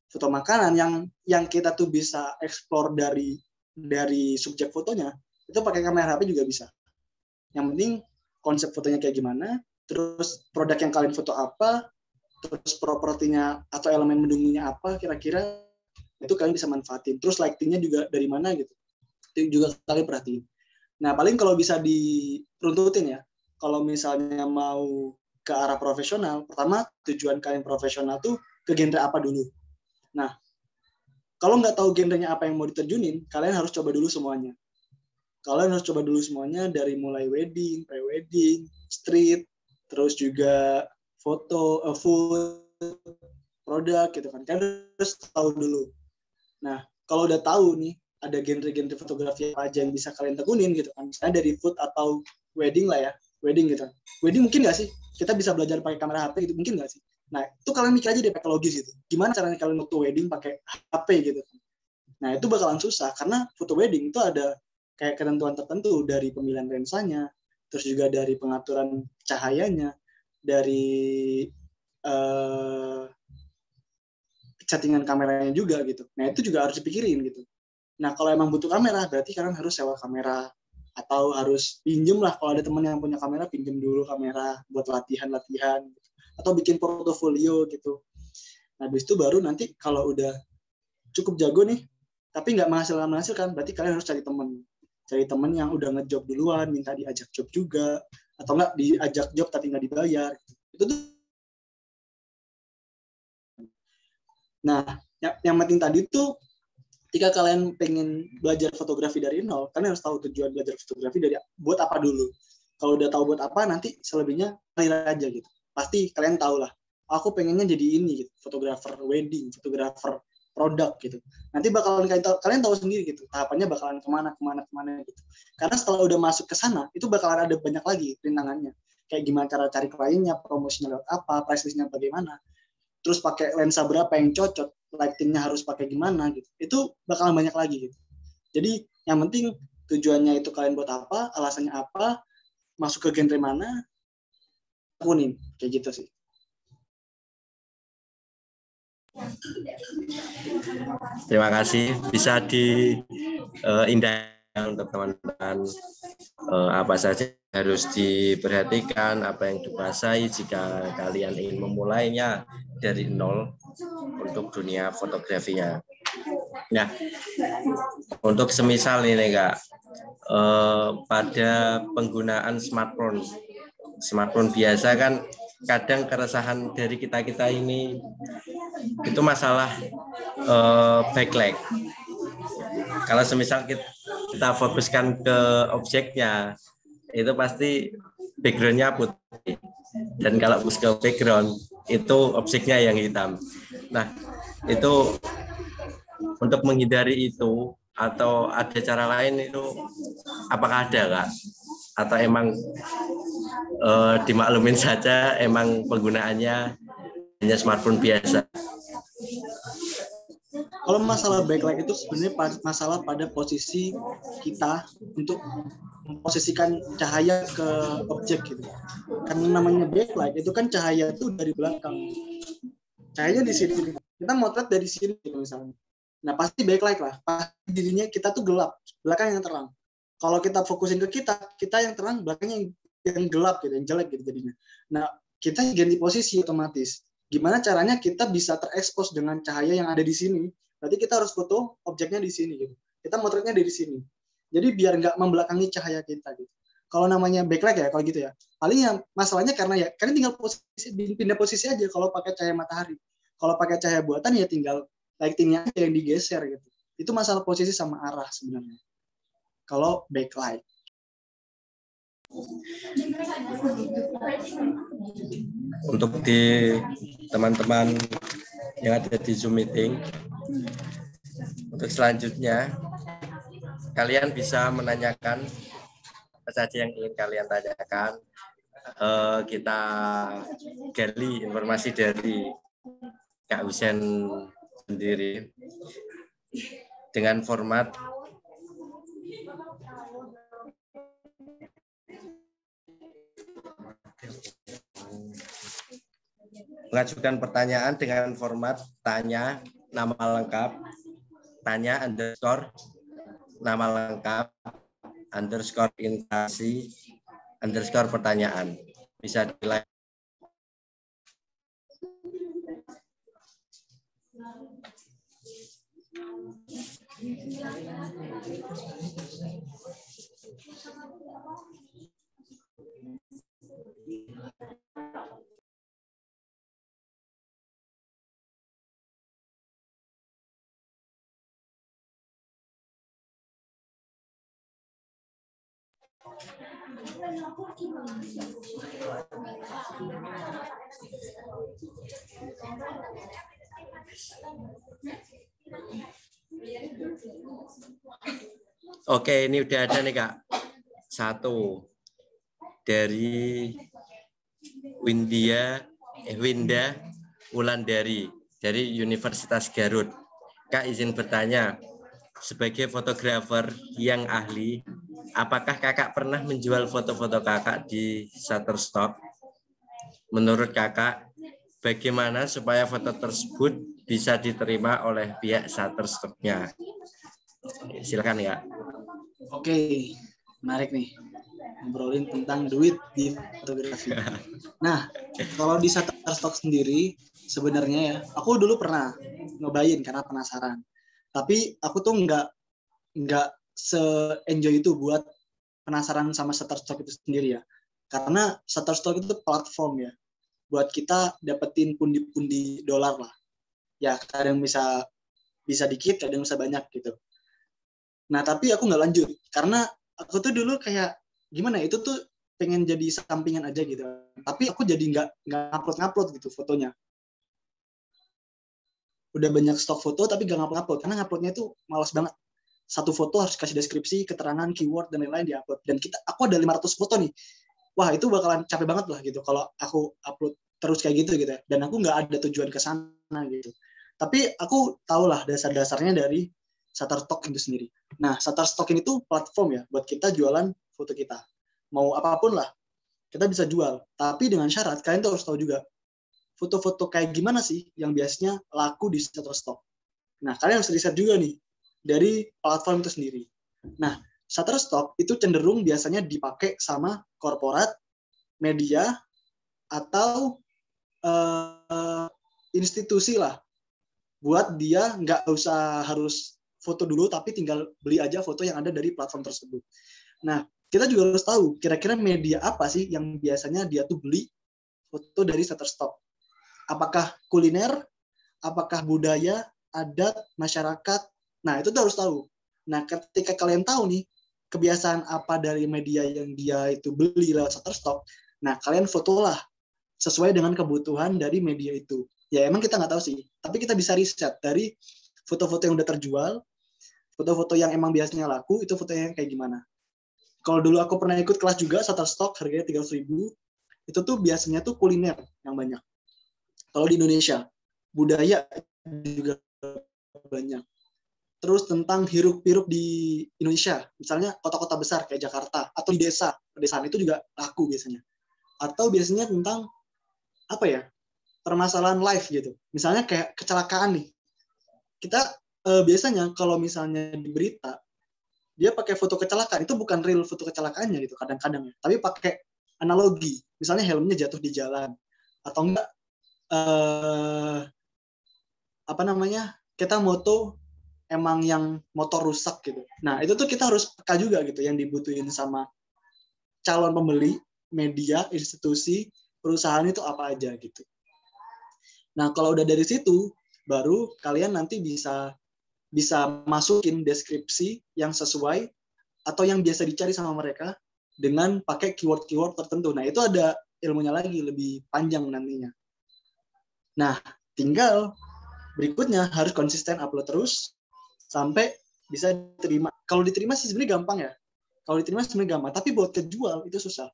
foto makanan yang yang kita tuh bisa explore dari dari subjek fotonya itu pakai kamera HP juga bisa. Yang penting konsep fotonya kayak gimana, terus produk yang kalian foto apa, terus propertinya atau elemen mendukungnya apa kira-kira itu kalian bisa manfaatin. Terus lightingnya juga dari mana gitu. Itu juga kalian perhatiin. Nah, paling kalau bisa diruntutin ya, kalau misalnya mau ke arah profesional, pertama tujuan kalian profesional tuh ke genre apa dulu. Nah, kalau nggak tahu genrenya apa yang mau diterjunin, kalian harus coba dulu semuanya. Kalian harus coba dulu semuanya dari mulai wedding, pre-wedding, street, terus juga foto, uh, food, produk gitu kan. Kalian harus tahu dulu. Nah, kalau udah tahu nih, ada genre-genre fotografi apa aja yang bisa kalian tekunin gitu kan. Misalnya dari food atau wedding lah ya, wedding gitu. Wedding mungkin nggak sih? Kita bisa belajar pakai kamera HP gitu, mungkin nggak sih? Nah, itu kalian mikir aja deh pakai logis gitu. Gimana caranya kalian foto wedding pakai HP gitu. Nah, itu bakalan susah karena foto wedding itu ada kayak ketentuan tertentu dari pemilihan lensanya, terus juga dari pengaturan cahayanya, dari uh, settingan kameranya juga gitu. Nah, itu juga harus dipikirin gitu. Nah, kalau emang butuh kamera, berarti kalian harus sewa kamera atau harus pinjem lah kalau ada teman yang punya kamera pinjem dulu kamera buat latihan-latihan gitu. atau bikin portofolio gitu. Nah, habis itu baru nanti kalau udah cukup jago nih, tapi nggak menghasilkan menghasilkan, berarti kalian harus cari teman. cari temen yang udah ngejob duluan minta diajak job juga atau enggak diajak job tapi nggak dibayar itu tuh nah yang, yang penting tadi tuh ketika kalian pengen belajar fotografi dari nol kalian harus tahu tujuan belajar fotografi dari buat apa dulu. Kalau udah tahu buat apa nanti selebihnya ngalir aja gitu. Pasti kalian tahu lah aku pengennya jadi ini gitu fotografer wedding fotografer produk gitu. Nanti bakalan kalian tahu, kalian tahu sendiri gitu tahapannya bakalan ke mana ke mana ke mana gitu. Karena setelah udah masuk ke sana itu bakalan ada banyak lagi rintangannya. Kayak gimana cara cari kliennya promosinya lewat apa price bagaimana. Terus pakai lensa berapa yang cocok lightingnya harus pakai gimana gitu. Itu bakalan banyak lagi gitu. Jadi yang penting tujuannya itu kalian buat apa alasannya apa masuk ke genre mana kuning kayak gitu sih. Terima kasih. Bisa diindahkan untuk teman-teman uh, apa saja harus diperhatikan, apa yang dikuasai jika kalian ingin memulainya dari nol untuk dunia fotografinya. Nah, untuk semisal ini kak, uh, pada penggunaan smartphone, smartphone biasa kan kadang keresahan dari kita kita ini itu masalah uh, backlight. Kalau semisal kita, kita fokuskan ke objeknya, itu pasti backgroundnya putih. Dan kalau ke background, itu objeknya yang hitam. Nah, itu untuk menghindari itu atau ada cara lain itu apakah ada kak? Atau emang uh, dimaklumin saja emang penggunaannya hanya smartphone biasa. Kalau masalah backlight itu sebenarnya masalah pada posisi kita untuk memposisikan cahaya ke objek gitu. Karena namanya backlight itu kan cahaya itu dari belakang. Cahayanya di sini. Kita motret dari sini gitu misalnya. Nah pasti backlight lah. Pasti dirinya kita tuh gelap, belakang yang terang. Kalau kita fokusin ke kita, kita yang terang, belakangnya yang, yang gelap gitu, yang jelek gitu jadinya. Nah kita ganti posisi otomatis gimana caranya kita bisa terekspos dengan cahaya yang ada di sini. Berarti kita harus foto objeknya di sini gitu. Kita motretnya dari sini. Jadi biar nggak membelakangi cahaya kita gitu. Kalau namanya backlight ya kalau gitu ya. Paling yang masalahnya karena ya kalian tinggal posisi pindah posisi aja kalau pakai cahaya matahari. Kalau pakai cahaya buatan ya tinggal lightingnya aja yang digeser gitu. Itu masalah posisi sama arah sebenarnya. Kalau backlight. Untuk di teman-teman yang ada di Zoom meeting, untuk selanjutnya kalian bisa menanyakan apa saja yang ingin kalian tanyakan. Uh, kita gali informasi dari Kak Husen sendiri dengan format mengajukan pertanyaan dengan format tanya nama lengkap, tanya underscore nama lengkap, underscore interaksi, underscore pertanyaan. Bisa di like. Oke, ini udah ada nih Kak. Satu dari Windia, eh, Winda Wulandari dari Universitas Garut. Kak izin bertanya, sebagai fotografer yang ahli, apakah kakak pernah menjual foto-foto kakak di Shutterstock? Menurut kakak, bagaimana supaya foto tersebut bisa diterima oleh pihak Shutterstock-nya? Silakan ya. Oke, menarik nih. Ngobrolin tentang duit di fotografi. Nah, kalau di Shutterstock sendiri, sebenarnya ya, aku dulu pernah nyobain karena penasaran. Tapi aku tuh nggak nggak se-enjoy itu buat penasaran sama Shutterstock itu sendiri ya. Karena Shutterstock itu platform ya, buat kita dapetin pundi-pundi dolar lah. Ya kadang bisa bisa dikit, kadang bisa banyak gitu. Nah tapi aku nggak lanjut karena aku tuh dulu kayak gimana ya, itu tuh pengen jadi sampingan aja gitu. Tapi aku jadi nggak nggak upload ngupload gitu fotonya. Udah banyak stok foto tapi nggak ngupload ngupload karena nguploadnya itu malas banget. Satu foto harus kasih deskripsi, keterangan, keyword dan lain-lain diupload. Dan kita aku ada 500 foto nih. Wah itu bakalan capek banget lah gitu kalau aku upload terus kayak gitu gitu. ya. Dan aku nggak ada tujuan ke sana gitu. Tapi aku tahu lah dasar-dasarnya dari Shutterstock itu sendiri. Nah, Shutterstock ini tuh platform ya buat kita jualan foto kita. Mau apa pun lah, kita bisa jual. Tapi dengan syarat, kalian tuh harus tahu juga, foto-foto kayak gimana sih yang biasanya laku di Shutterstock. Nah, kalian harus riset juga nih, dari platform itu sendiri. Nah, Shutterstock itu cenderung biasanya dipakai sama korporat, media, atau uh, institusi lah. Buat dia nggak usah harus foto dulu tapi tinggal beli aja foto yang ada dari platform tersebut. Nah, kita juga harus tahu kira-kira media apa sih yang biasanya dia tuh beli foto dari Shutterstock. Apakah kuliner, apakah budaya, adat, masyarakat. Nah, itu tuh harus tahu. Nah, ketika kalian tahu nih kebiasaan apa dari media yang dia itu beli lewat Shutterstock, nah kalian fotolah sesuai dengan kebutuhan dari media itu. Ya emang kita nggak tahu sih, tapi kita bisa riset dari foto-foto yang udah terjual, foto-foto yang emang biasanya laku, itu fotonya kayak gimana. Kalau dulu aku pernah ikut kelas juga, Shutterstock harganya 300 ribu, itu tuh biasanya tuh kuliner yang banyak. Kalau di Indonesia, budaya juga banyak. Terus tentang hiruk-piruk di Indonesia, misalnya kota-kota besar kayak Jakarta, atau di desa, pedesaan itu juga laku biasanya. Atau biasanya tentang, apa ya, permasalahan live gitu. Misalnya kayak kecelakaan nih, kita eh, biasanya kalau misalnya di berita dia pakai foto kecelakaan. Itu bukan real foto kecelakaannya gitu kadang-kadang. Ya tapi pakai analogi. Misalnya helmnya jatuh di jalan. Atau enggak eh, apa namanya kita moto emang yang motor rusak gitu nah itu tuh kita harus peka juga gitu yang dibutuhin sama calon pembeli media institusi perusahaan itu apa aja gitu nah kalau udah dari situ baru kalian nanti bisa bisa masukin deskripsi yang sesuai atau yang biasa dicari sama mereka dengan pakai keyword-keyword tertentu. Nah, itu ada ilmunya lagi lebih panjang nantinya. Nah, tinggal berikutnya harus konsisten upload terus sampai bisa diterima. Kalau diterima sih sebenarnya gampang ya. Kalau diterima sebenarnya gampang, tapi buat kejual itu susah.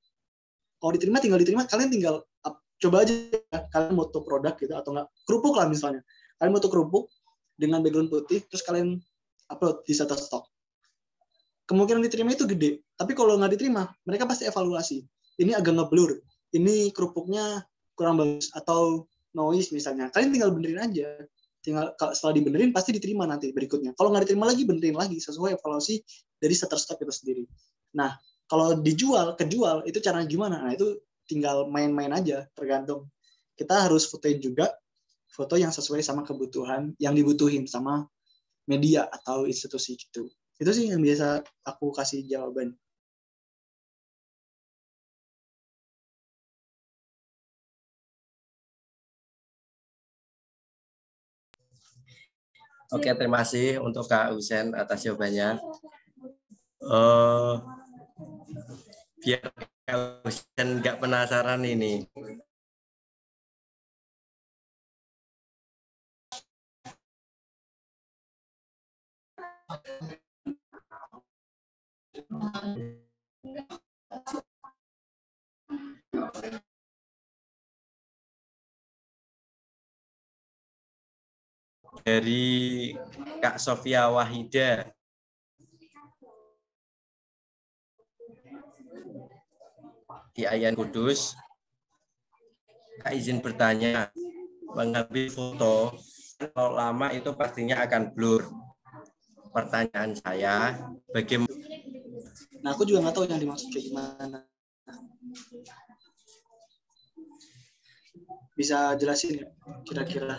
Kalau diterima tinggal diterima, kalian tinggal up, coba aja ya, kalian moto produk gitu atau enggak kerupuk lah misalnya. Kalian moto kerupuk dengan background putih terus kalian upload di Shutterstock kemungkinan diterima itu gede. Tapi kalau nggak diterima mereka pasti evaluasi. Ini agak ngeblur. Ini kerupuknya kurang bagus atau noise misalnya. Kalian tinggal benerin aja tinggal kalau setelah dibenerin pasti diterima nanti berikutnya kalau nggak diterima lagi benerin lagi sesuai evaluasi dari Shutterstock itu sendiri nah kalau dijual kejual itu caranya gimana nah itu tinggal main-main aja tergantung kita harus fotoin juga foto yang sesuai sama kebutuhan yang dibutuhin sama media atau institusi gitu. Itu sih yang biasa aku kasih jawaban. Oke, terima kasih untuk Kak Husen atas jawabannya. Uh, biar Kak Husen nggak penasaran ini. Dari Kak Sofia Wahida. Di Ayan Kudus. Kak izin bertanya, mengambil foto kalau lama itu pastinya akan blur. Pertanyaan saya, bagaimana Nah, aku juga nggak tahu yang dimaksud gimana. Bisa jelasin kira-kira?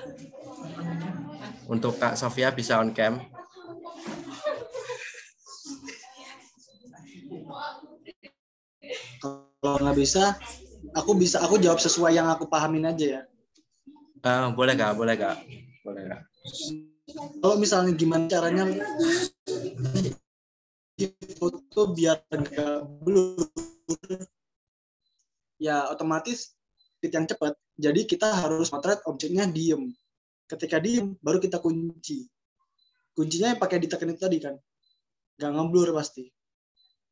untuk Kak Sofia bisa on cam? Kalau nggak bisa, aku bisa aku jawab sesuai yang aku pahamin aja ya. Eh, boleh kak, boleh kak, boleh kak. Kalau misalnya gimana caranya foto biar nggak blur, ya otomatis speed yang cepat. Jadi kita harus motret objeknya diem. Ketika diem, baru kita kunci. Kuncinya yang pakai ditekan itu tadi kan, nggak ngeblur pasti.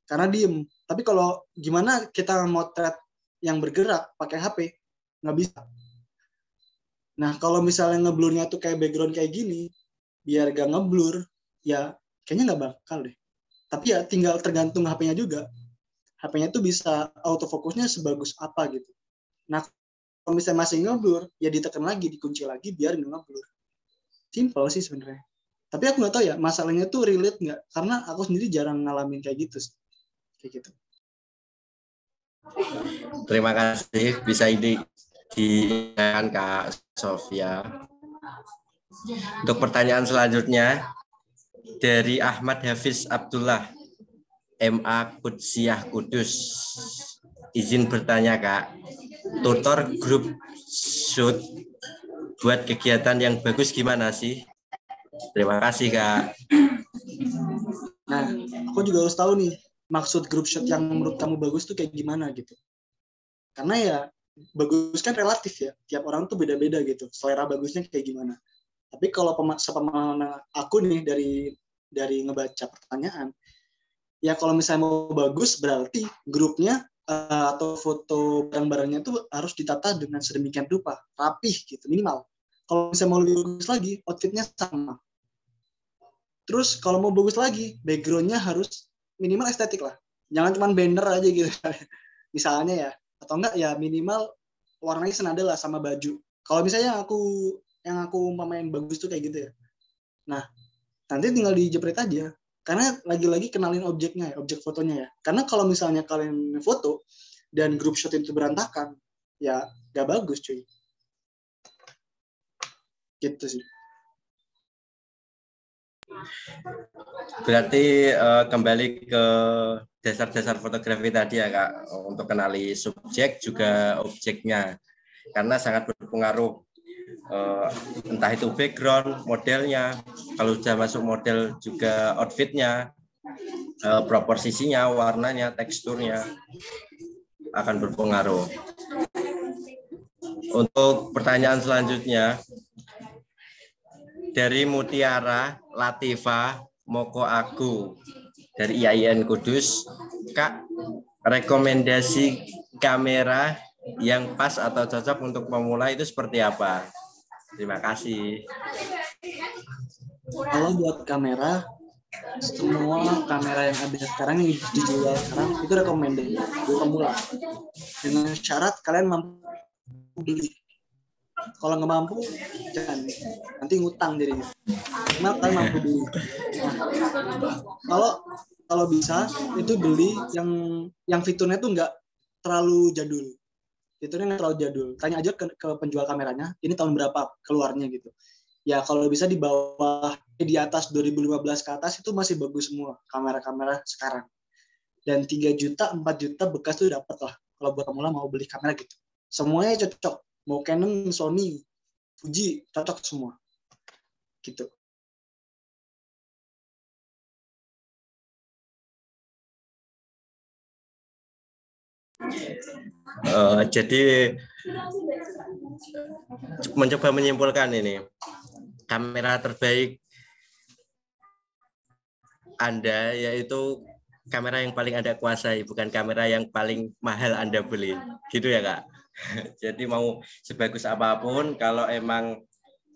Karena diem. Tapi kalau gimana kita motret yang bergerak pakai HP, nggak bisa. Nah, kalau misalnya ngeblurnya tuh kayak background kayak gini, biar gak ngeblur, ya kayaknya nggak bakal deh. Tapi ya tinggal tergantung HP-nya juga. HP-nya tuh bisa autofokusnya sebagus apa gitu. Nah, kalau misalnya masih ngeblur, ya ditekan lagi, dikunci lagi biar nggak ngeblur. Simple sih sebenarnya. Tapi aku nggak tahu ya, masalahnya tuh relate nggak? Karena aku sendiri jarang ngalamin kayak gitu. Kayak gitu. Terima kasih bisa ini diingatkan Kak Sofia. Untuk pertanyaan selanjutnya dari Ahmad Hafiz Abdullah MA Kutsiah Kudus. Izin bertanya Kak, tutor grup shoot buat kegiatan yang bagus gimana sih? Terima kasih Kak. Nah, aku juga harus tahu nih maksud grup shot yang menurut kamu bagus tuh kayak gimana gitu. Karena ya bagus kan relatif ya. Tiap orang tuh beda-beda gitu. Selera bagusnya kayak gimana. Tapi kalau pema- sepemahaman aku nih dari dari ngebaca pertanyaan, ya kalau misalnya mau bagus berarti grupnya eh, atau foto barang-barangnya tuh harus ditata dengan sedemikian rupa, rapih gitu minimal. Kalau misalnya mau lebih bagus lagi, outfitnya sama. Terus kalau mau bagus lagi, backgroundnya harus minimal estetik lah. Jangan cuma banner aja gitu. Misalnya ya, atau enggak ya minimal warnanya senada lah sama baju. Kalau misalnya yang aku yang aku umpamain bagus tuh kayak gitu ya. Nah, nanti tinggal dijepret aja. Karena lagi-lagi kenalin objeknya ya, objek fotonya ya. Karena kalau misalnya kalian foto dan grup shot itu berantakan, ya gak bagus cuy. Gitu sih. Berarti eh, kembali ke dasar-dasar fotografi tadi ya kak, untuk kenali subjek juga objeknya, karena sangat berpengaruh eh, entah itu background, modelnya, kalau sudah masuk model juga outfitnya, eh, proporsinya, warnanya, teksturnya akan berpengaruh. Untuk pertanyaan selanjutnya, dari Mutiara Latifa Moko Aku dari IAIN Kudus. Kak, rekomendasi kamera yang pas atau cocok untuk pemula itu seperti apa? Terima kasih. Kalau buat kamera, semua kamera yang ada sekarang yang dijual sekarang itu recommended buat pemula. Dengan syarat kalian mampu beli. Kalau nggak mampu, jangan. Nanti ngutang jadinya. Karena kalian mampu beli. Nah, kalau kalau bisa itu beli yang yang fiturnya tuh nggak terlalu jadul. Fiturnya nggak terlalu jadul. Tanya aja ke, ke penjual kameranya, ini tahun berapa keluarnya gitu. Ya kalau bisa di bawah di atas 2015 ke atas itu masih bagus semua kamera-kamera sekarang. Dan 3 juta, 4 juta bekas tuh dapat lah. Kalau buat pemula mau beli kamera gitu. Semuanya cocok. Mau Canon, Sony, Fuji, cocok semua. Gitu. Eh, jadi mencoba menyimpulkan ini kamera terbaik Anda yaitu kamera yang paling Anda kuasai, bukan kamera yang paling mahal Anda beli. Gitu ya, Kak? Jadi mau sebagus apa pun kalau emang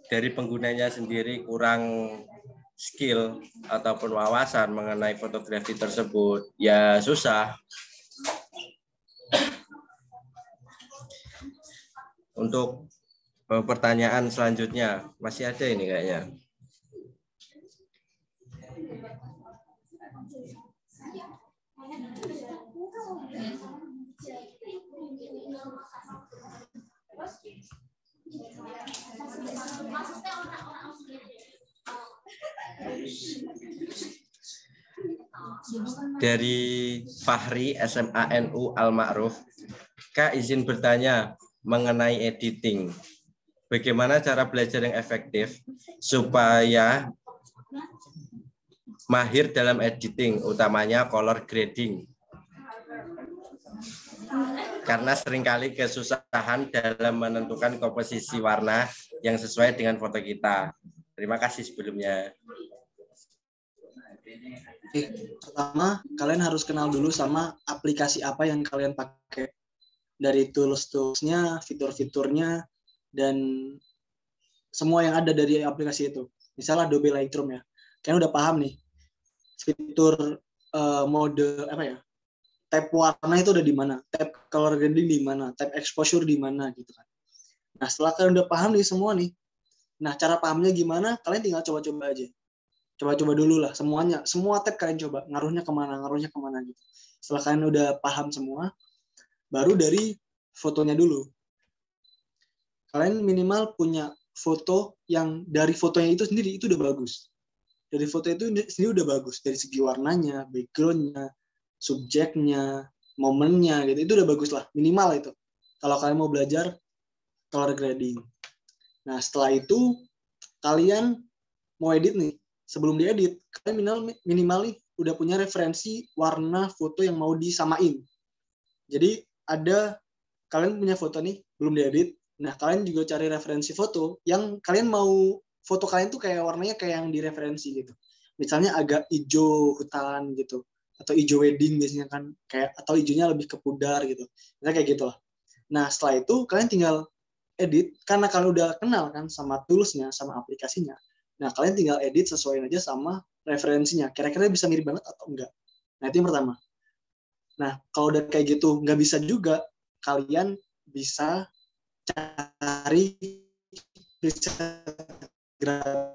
dari penggunanya sendiri kurang skill ataupun wawasan mengenai fotografi tersebut, ya susah. Untuk eh, pertanyaan selanjutnya, masih ada ini kayaknya. dari Fahri SMANU Al Ma'ruf. Kak izin bertanya mengenai editing. Bagaimana cara belajar yang efektif supaya mahir dalam editing, utamanya color grading? Karena sering kali kesusahan dalam menentukan komposisi warna yang sesuai dengan foto kita. Terima kasih sebelumnya. Oke, pertama kalian harus kenal dulu sama aplikasi apa yang kalian pakai. Dari tools-toolsnya, fitur-fiturnya, dan semua yang ada dari aplikasi itu. Misalnya Adobe Lightroom ya. Kalian udah paham nih, fitur uh, mode apa ya? Tab warna itu udah di mana? Tab color grading di mana? Tab exposure di mana gitu kan. Nah, setelah kalian udah paham nih semua nih. Nah, cara pahamnya gimana? Kalian tinggal coba-coba aja coba-coba dulu lah semuanya semua tab kalian coba ngaruhnya ke mana ngaruhnya ke mana gitu setelah kalian udah paham semua baru dari fotonya dulu. Kalian minimal punya foto yang dari fotonya itu sendiri itu udah bagus. Dari foto itu sendiri udah bagus. Dari segi warnanya backgroundnya subjeknya momennya gitu itu udah bagus lah. Minimal itu. Kalau kalian mau belajar color grading. Nah setelah itu kalian mau edit nih. Sebelum diedit kalian minimal minimal udah punya referensi warna foto yang mau disamain. Jadi ada kalian punya foto nih belum diedit nah kalian juga cari referensi foto yang kalian mau foto kalian tuh kayak warnanya kayak yang direferensi gitu misalnya agak hijau hutan gitu atau hijau wedding biasanya kan kayak atau hijaunya lebih ke pudar gitu misalnya kayak gitu lah nah setelah itu kalian tinggal edit karena kalian udah kenal kan sama toolsnya sama aplikasinya Nah, kalian tinggal edit sesuaiin aja sama referensinya. Kira-kira bisa mirip banget atau enggak. Nah, itu yang pertama. Nah, kalau udah kayak gitu nggak bisa juga, kalian bisa cari gratisan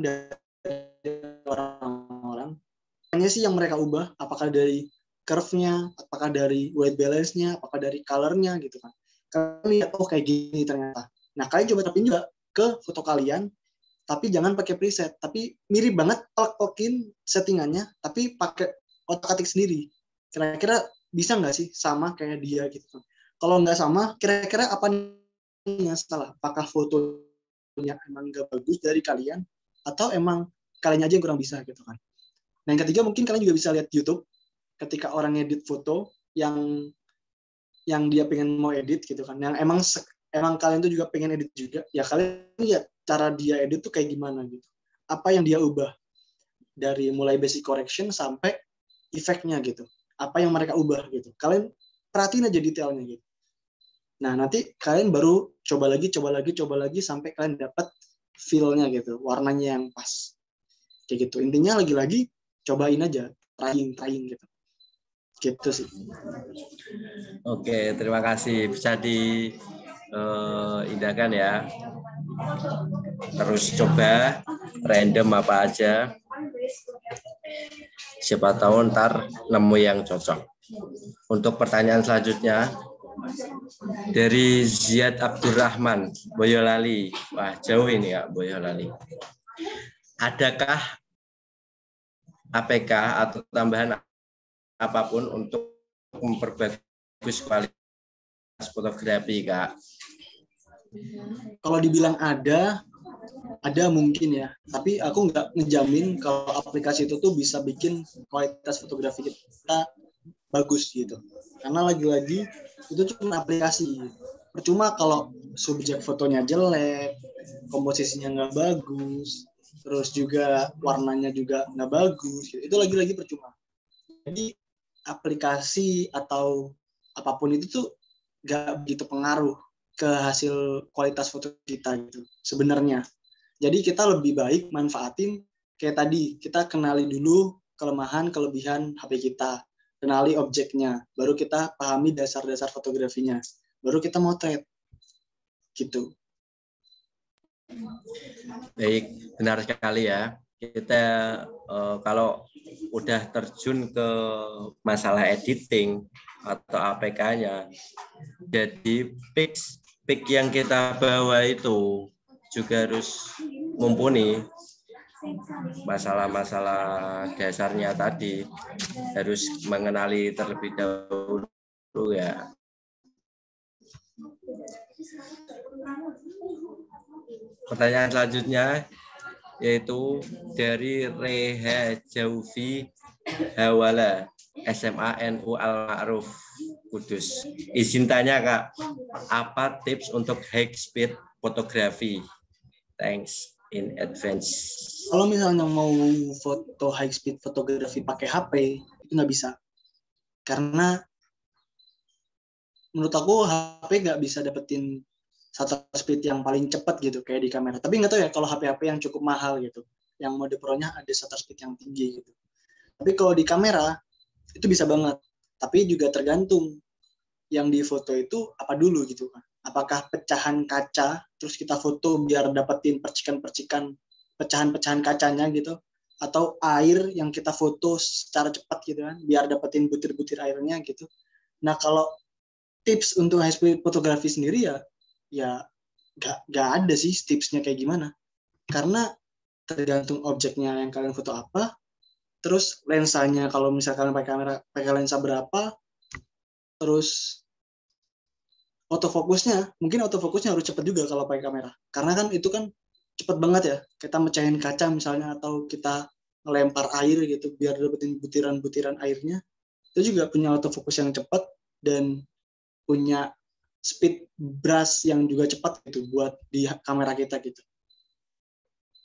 dari orang-orang. Hanya sih yang mereka ubah, apakah dari curve-nya, apakah dari white balance-nya, apakah dari color-nya gitu kan. Kalian lihat, oh kayak gini ternyata. Nah, kalian coba terapin juga ke foto kalian tapi jangan pakai preset tapi mirip banget plug-in settingannya tapi pakai otak atik sendiri. Kira-kira bisa nggak sih sama kayak dia gitu kalau nggak sama kira-kira apa yang salah? Apakah fotonya emang nggak bagus dari kalian atau emang kalian aja yang kurang bisa gitu kan? Nah yang ketiga mungkin kalian juga bisa lihat YouTube ketika orang edit foto yang yang dia pengen mau edit gitu kan. Yang emang emang kalian tuh juga pengen edit juga ya kalian lihat cara dia edit tuh kayak gimana gitu. Apa yang dia ubah? Dari mulai basic correction sampai efeknya gitu. Apa yang mereka ubah gitu. Kalian perhatiin aja detailnya gitu. Nah nanti kalian baru coba lagi coba lagi coba lagi sampai kalian dapat feelnya gitu warnanya yang pas. Kayak gitu. Intinya lagi-lagi cobain aja trying trying gitu. Gitu sih. Oke terima kasih. Bisa di uh, indahkan ya. Terus coba random apa aja. Siapa tahu ntar nemu yang cocok. Untuk pertanyaan selanjutnya dari Ziad Abdurrahman Boyolali. Wah jauh ini ya Boyolali. Adakah APK atau tambahan apa pun untuk memperbagus kualitas fotografi kak? Kalau dibilang ada, ada mungkin ya. Tapi aku nggak ngejamin kalau aplikasi itu tuh bisa bikin kualitas fotografi kita bagus gitu. Karena lagi-lagi itu cuma aplikasi. Percuma kalau subjek fotonya jelek, komposisinya nggak bagus, terus juga warnanya juga nggak bagus. Gitu. Itu lagi-lagi percuma. Jadi aplikasi atau apa pun itu tuh nggak begitu pengaruh ke hasil kualitas foto kita gitu sebenarnya. Jadi kita lebih baik manfaatin kayak tadi kita kenali dulu kelemahan kelebihan HP kita, kenali objeknya, baru kita pahami dasar-dasar fotografinya, baru kita trade gitu. Baik, benar sekali ya. Kita uh, kalau udah terjun ke masalah editing atau APK-nya, jadi fix pick yang kita bawa itu juga harus mumpuni. masalah-masalah dasarnya tadi harus mengenali terlebih dahulu ya. Pertanyaan selanjutnya yaitu dari Reha Jaufi Hawala SMA NU Al Ma'ruf Kudus. Izin tanya Kak, apa tips untuk high speed fotografi? Thanks in advance. Kalau misalnya mau foto high speed fotografi pakai HP itu nggak bisa, karena menurut aku HP nggak bisa dapetin shutter speed yang paling cepat gitu kayak di kamera. Tapi nggak tahu ya kalau HP-HP yang cukup mahal gitu, yang mode pro-nya ada shutter speed yang tinggi gitu. Tapi kalau di kamera itu bisa banget. Tapi juga tergantung yang di foto itu apa dulu gitu kan. Apakah pecahan kaca terus kita foto biar dapetin percikan-percikan pecahan-pecahan kacanya gitu atau air yang kita foto secara cepat gitu kan biar dapetin butir-butir airnya gitu. Nah, kalau tips untuk high speed fotografi sendiri ya ya gak, gak ada sih tipsnya kayak gimana karena tergantung objeknya yang kalian foto apa terus lensanya kalau misalkan pakai kamera pakai lensa berapa terus autofokusnya mungkin autofokusnya harus cepat juga kalau pakai kamera. Karena kan itu kan cepat banget ya kita mecahin kaca misalnya atau kita ngelempar air gitu biar dapetin butiran-butiran airnya. Itu juga punya autofokus yang cepat dan punya speed brush yang juga cepat gitu buat di kamera kita gitu.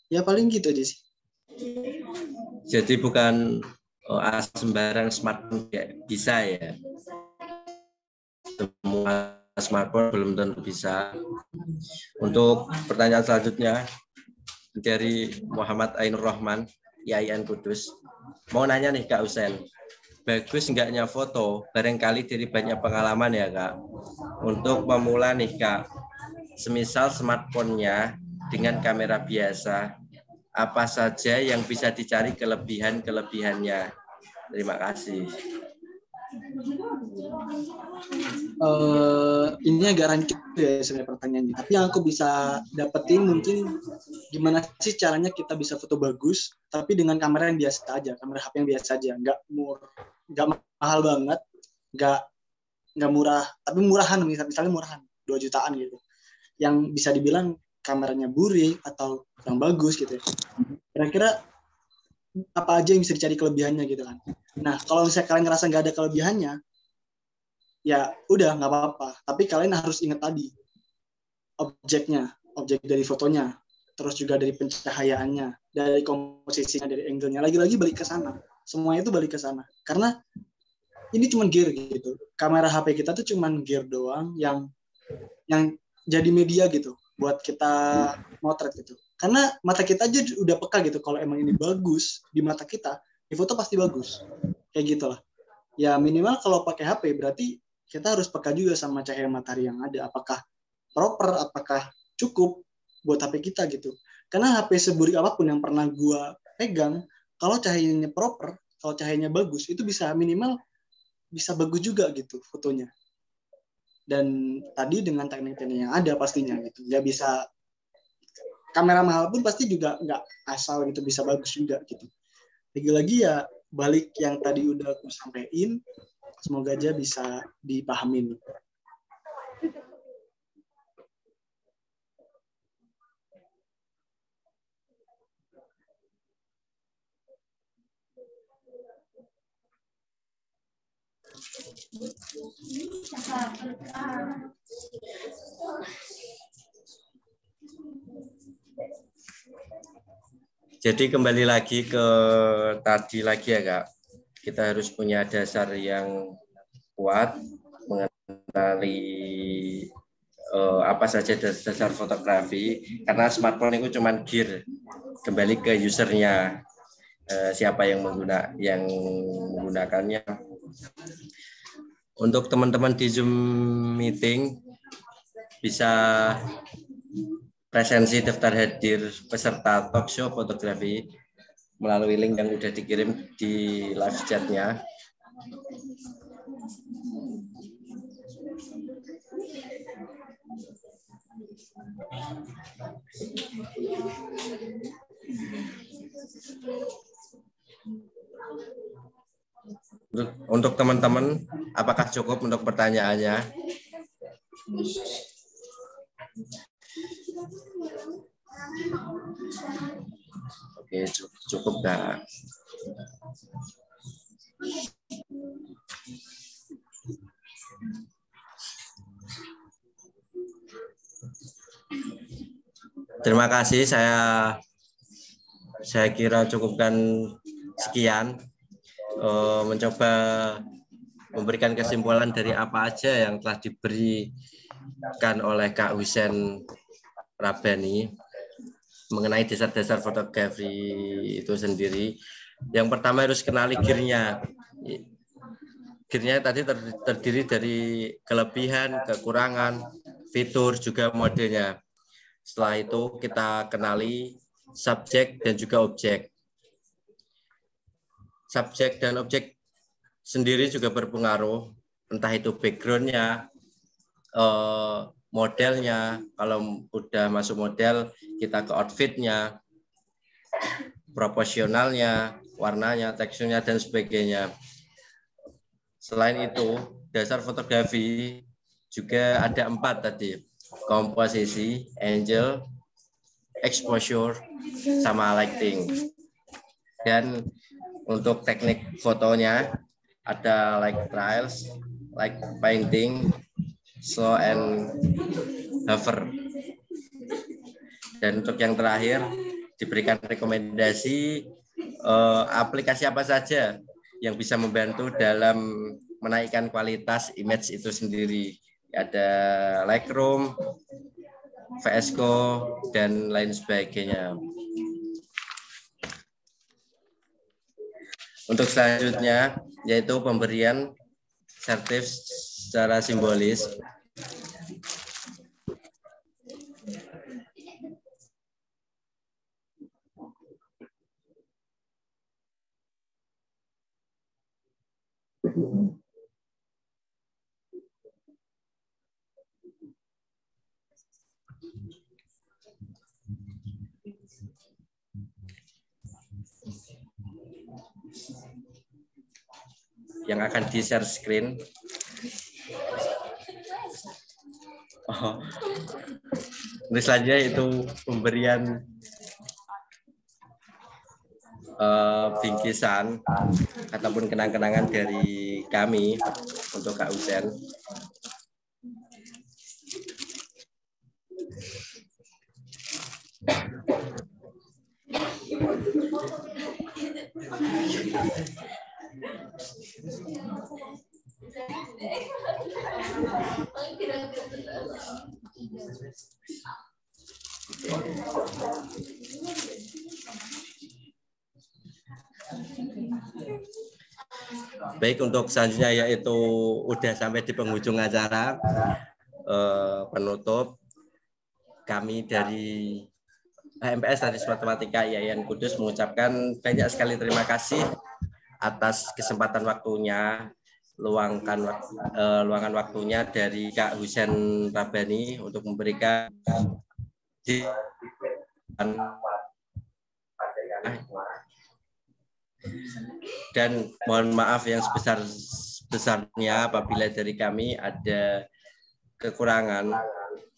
Ya paling gitu aja sih Jadi bukan oh, sembarang smartphone ya, bisa ya. Semua smartphone belum tentu bisa. Untuk pertanyaan selanjutnya dari Muhammad Ainur Rahman, IAIN Kudus. Mau nanya nih Kak Usen, bagus enggaknya foto? Barangkali dari banyak pengalaman ya Kak. Untuk pemula nih Kak, semisal smartphone-nya dengan kamera biasa, apa saja yang bisa dicari kelebihan-kelebihannya. Terima kasih. uh, ini agak rancu ya sebenarnya pertanyaannya. Tapi yang aku bisa dapetin mungkin gimana sih caranya kita bisa foto bagus, tapi dengan kamera yang biasa aja, kamera HP yang biasa aja, nggak mur, nggak mahal banget, nggak nggak murah, tapi murahan misalnya murahan, 2 jutaan gitu. Yang bisa dibilang kameranya burik atau kurang bagus gitu. ya. Kira-kira apa aja yang bisa dicari kelebihannya gitu kan. Nah, kalau misalnya kalian ngerasa nggak ada kelebihannya, ya udah nggak apa-apa. Tapi kalian harus ingat tadi objeknya, objek dari fotonya, terus juga dari pencahayaannya, dari komposisinya, dari angle-nya. Lagi-lagi balik ke sana. Semuanya itu balik ke sana. Karena ini cuma gear gitu. Kamera HP kita tuh cuma gear doang yang yang jadi media gitu buat kita motret gitu. Karena mata kita aja udah peka gitu kalau emang ini bagus di mata kita, di foto pasti bagus. Kayak gitulah. Ya minimal kalau pakai HP berarti kita harus peka juga sama cahaya matahari yang ada. Apakah proper, apakah cukup buat HP kita gitu. Karena HP seburik apa pun yang pernah gua pegang, kalau cahayanya proper, kalau cahayanya bagus, itu bisa minimal bisa bagus juga gitu fotonya dan tadi dengan teknik-teknik yang ada pastinya gitu. Nggak bisa kamera mahal pun pasti juga nggak asal gitu bisa bagus juga gitu. Lagi-lagi ya balik yang tadi udah aku sampaikan semoga aja bisa dipahamin Jadi kembali lagi ke tadi lagi ya kak, kita harus punya dasar yang kuat mengenali eh, apa saja dasar fotografi karena smartphone itu cuma gear kembali ke usernya eh, siapa yang mengguna yang menggunakannya untuk teman-teman di Zoom meeting bisa presensi daftar hadir peserta talk show fotografi melalui link yang sudah dikirim di live chatnya. Untuk, teman-teman, apakah cukup untuk pertanyaannya? Oke, cukup, cukup enggak? Terima kasih. Saya saya kira cukupkan sekian. Eh, mencoba memberikan kesimpulan dari apa aja yang telah diberikan oleh Kak Husen Rabani mengenai dasar-dasar fotografi itu sendiri. Yang pertama harus kenali gearnya. Gearnya tadi ter- terdiri dari kelebihan, kekurangan, fitur, juga modelnya. Setelah itu kita kenali subjek dan juga objek. Subjek dan objek sendiri juga berpengaruh, entah itu backgroundnya, eh, modelnya, kalau udah masuk model kita ke outfitnya, proporsionalnya, warnanya, teksturnya, dan sebagainya. Selain itu, dasar fotografi juga ada empat tadi, komposisi, angle, exposure, sama lighting. Dan untuk teknik fotonya ada light trials, light painting, slow and hover. Dan untuk yang terakhir diberikan rekomendasi eh, aplikasi apa saja yang bisa membantu dalam menaikkan kualitas image itu sendiri. Ada Lightroom, VS Code, dan lain sebagainya. Untuk selanjutnya yaitu pemberian sertif secara simbolis. Yang akan di share screen. Oh. Ini selanjutnya itu pemberian eh, bingkisan ataupun kenang-kenangan dari kami untuk Kak Usen. Baik untuk selanjutnya yaitu udah sampai di penghujung acara eh, penutup. Kami dari HMPS dari Matematika IAIN Kudus mengucapkan banyak sekali terima kasih atas kesempatan waktunya luangkan eh, luangan waktunya dari Kak Husen Rabani untuk memberikan dan mohon maaf yang sebesar besarnya apabila dari kami ada kekurangan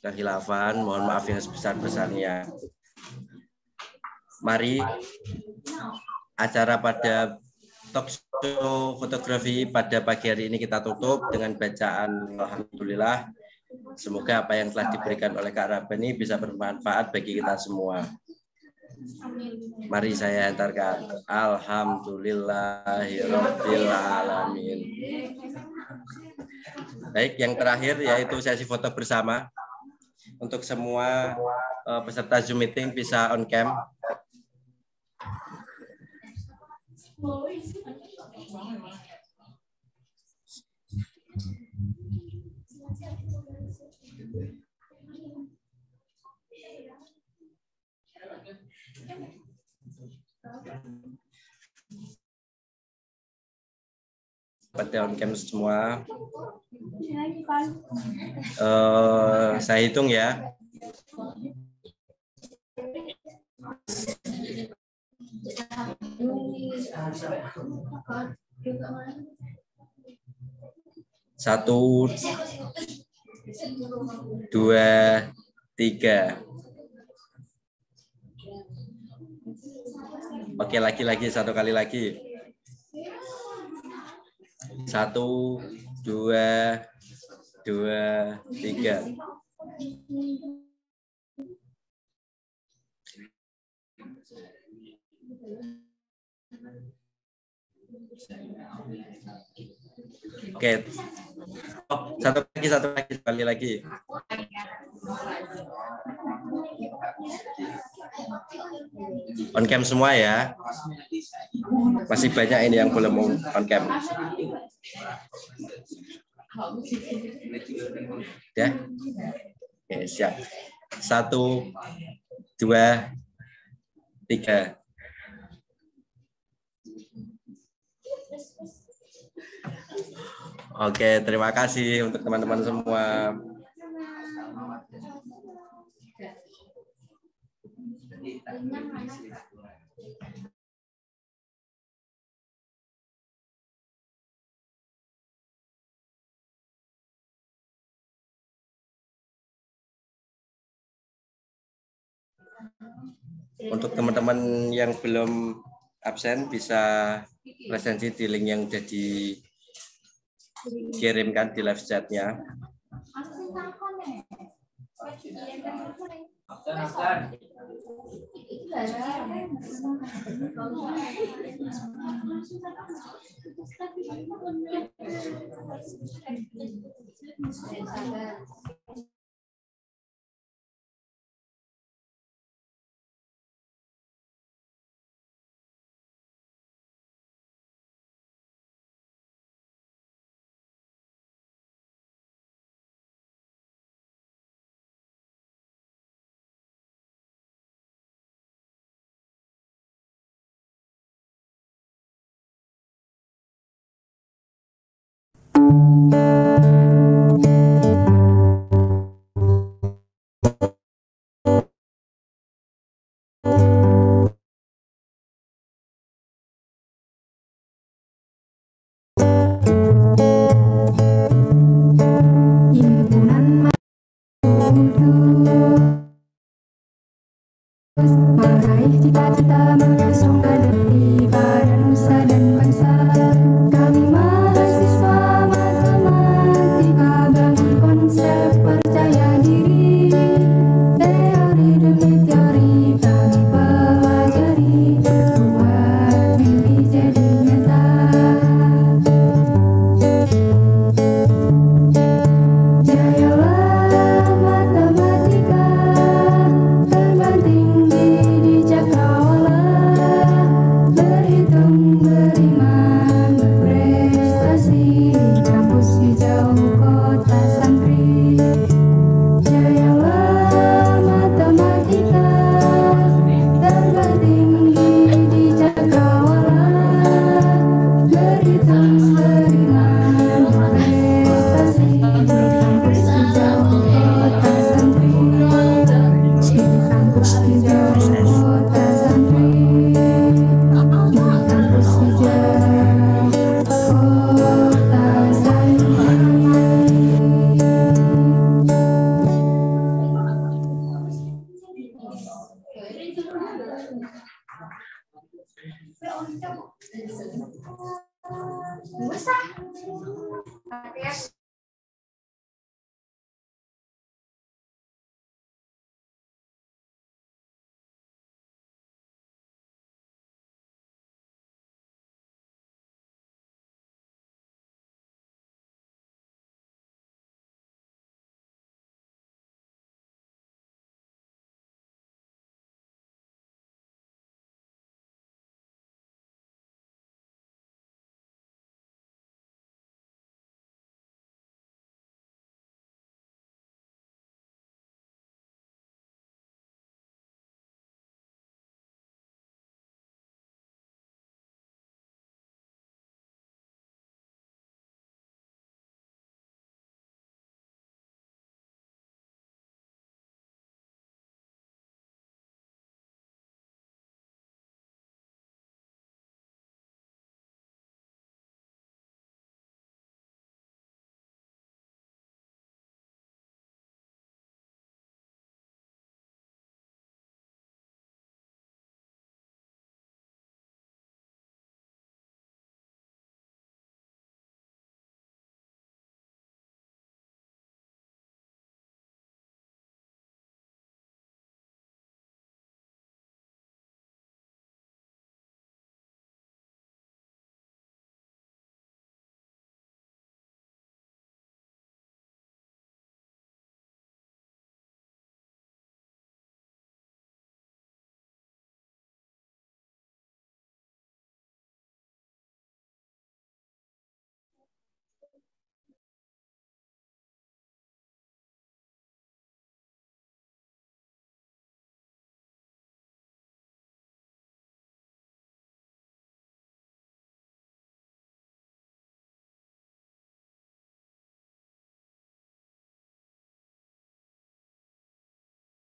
kehilafan mohon maaf yang sebesar besarnya mari acara pada talk show fotografi pada pagi hari ini kita tutup dengan bacaan alhamdulillah semoga apa yang telah diberikan oleh Kak Rabani bisa bermanfaat bagi kita semua Mari saya hantarkan. Alhamdulillahirabbil alamin. Baik, yang terakhir yaitu sesi foto bersama. Untuk semua eh, peserta Zoom meeting bisa on cam. Pada on cam semua. Eh, saya hitung ya. Satu, dua, tiga. Oke, lagi-lagi satu kali lagi. Satu, dua, dua, tiga. Oke. Oh, satu lagi, satu lagi, sekali lagi. On cam semua ya. Masih banyak ini yang belum on cam. Ya. Oke, siap. Satu, dua, tiga. Oke, terima kasih untuk teman-teman semua. Untuk teman-teman yang belum absen bisa presensi di link yang sudah dikirimkan di live chat-nya. Meraih cita-cita mengusung pada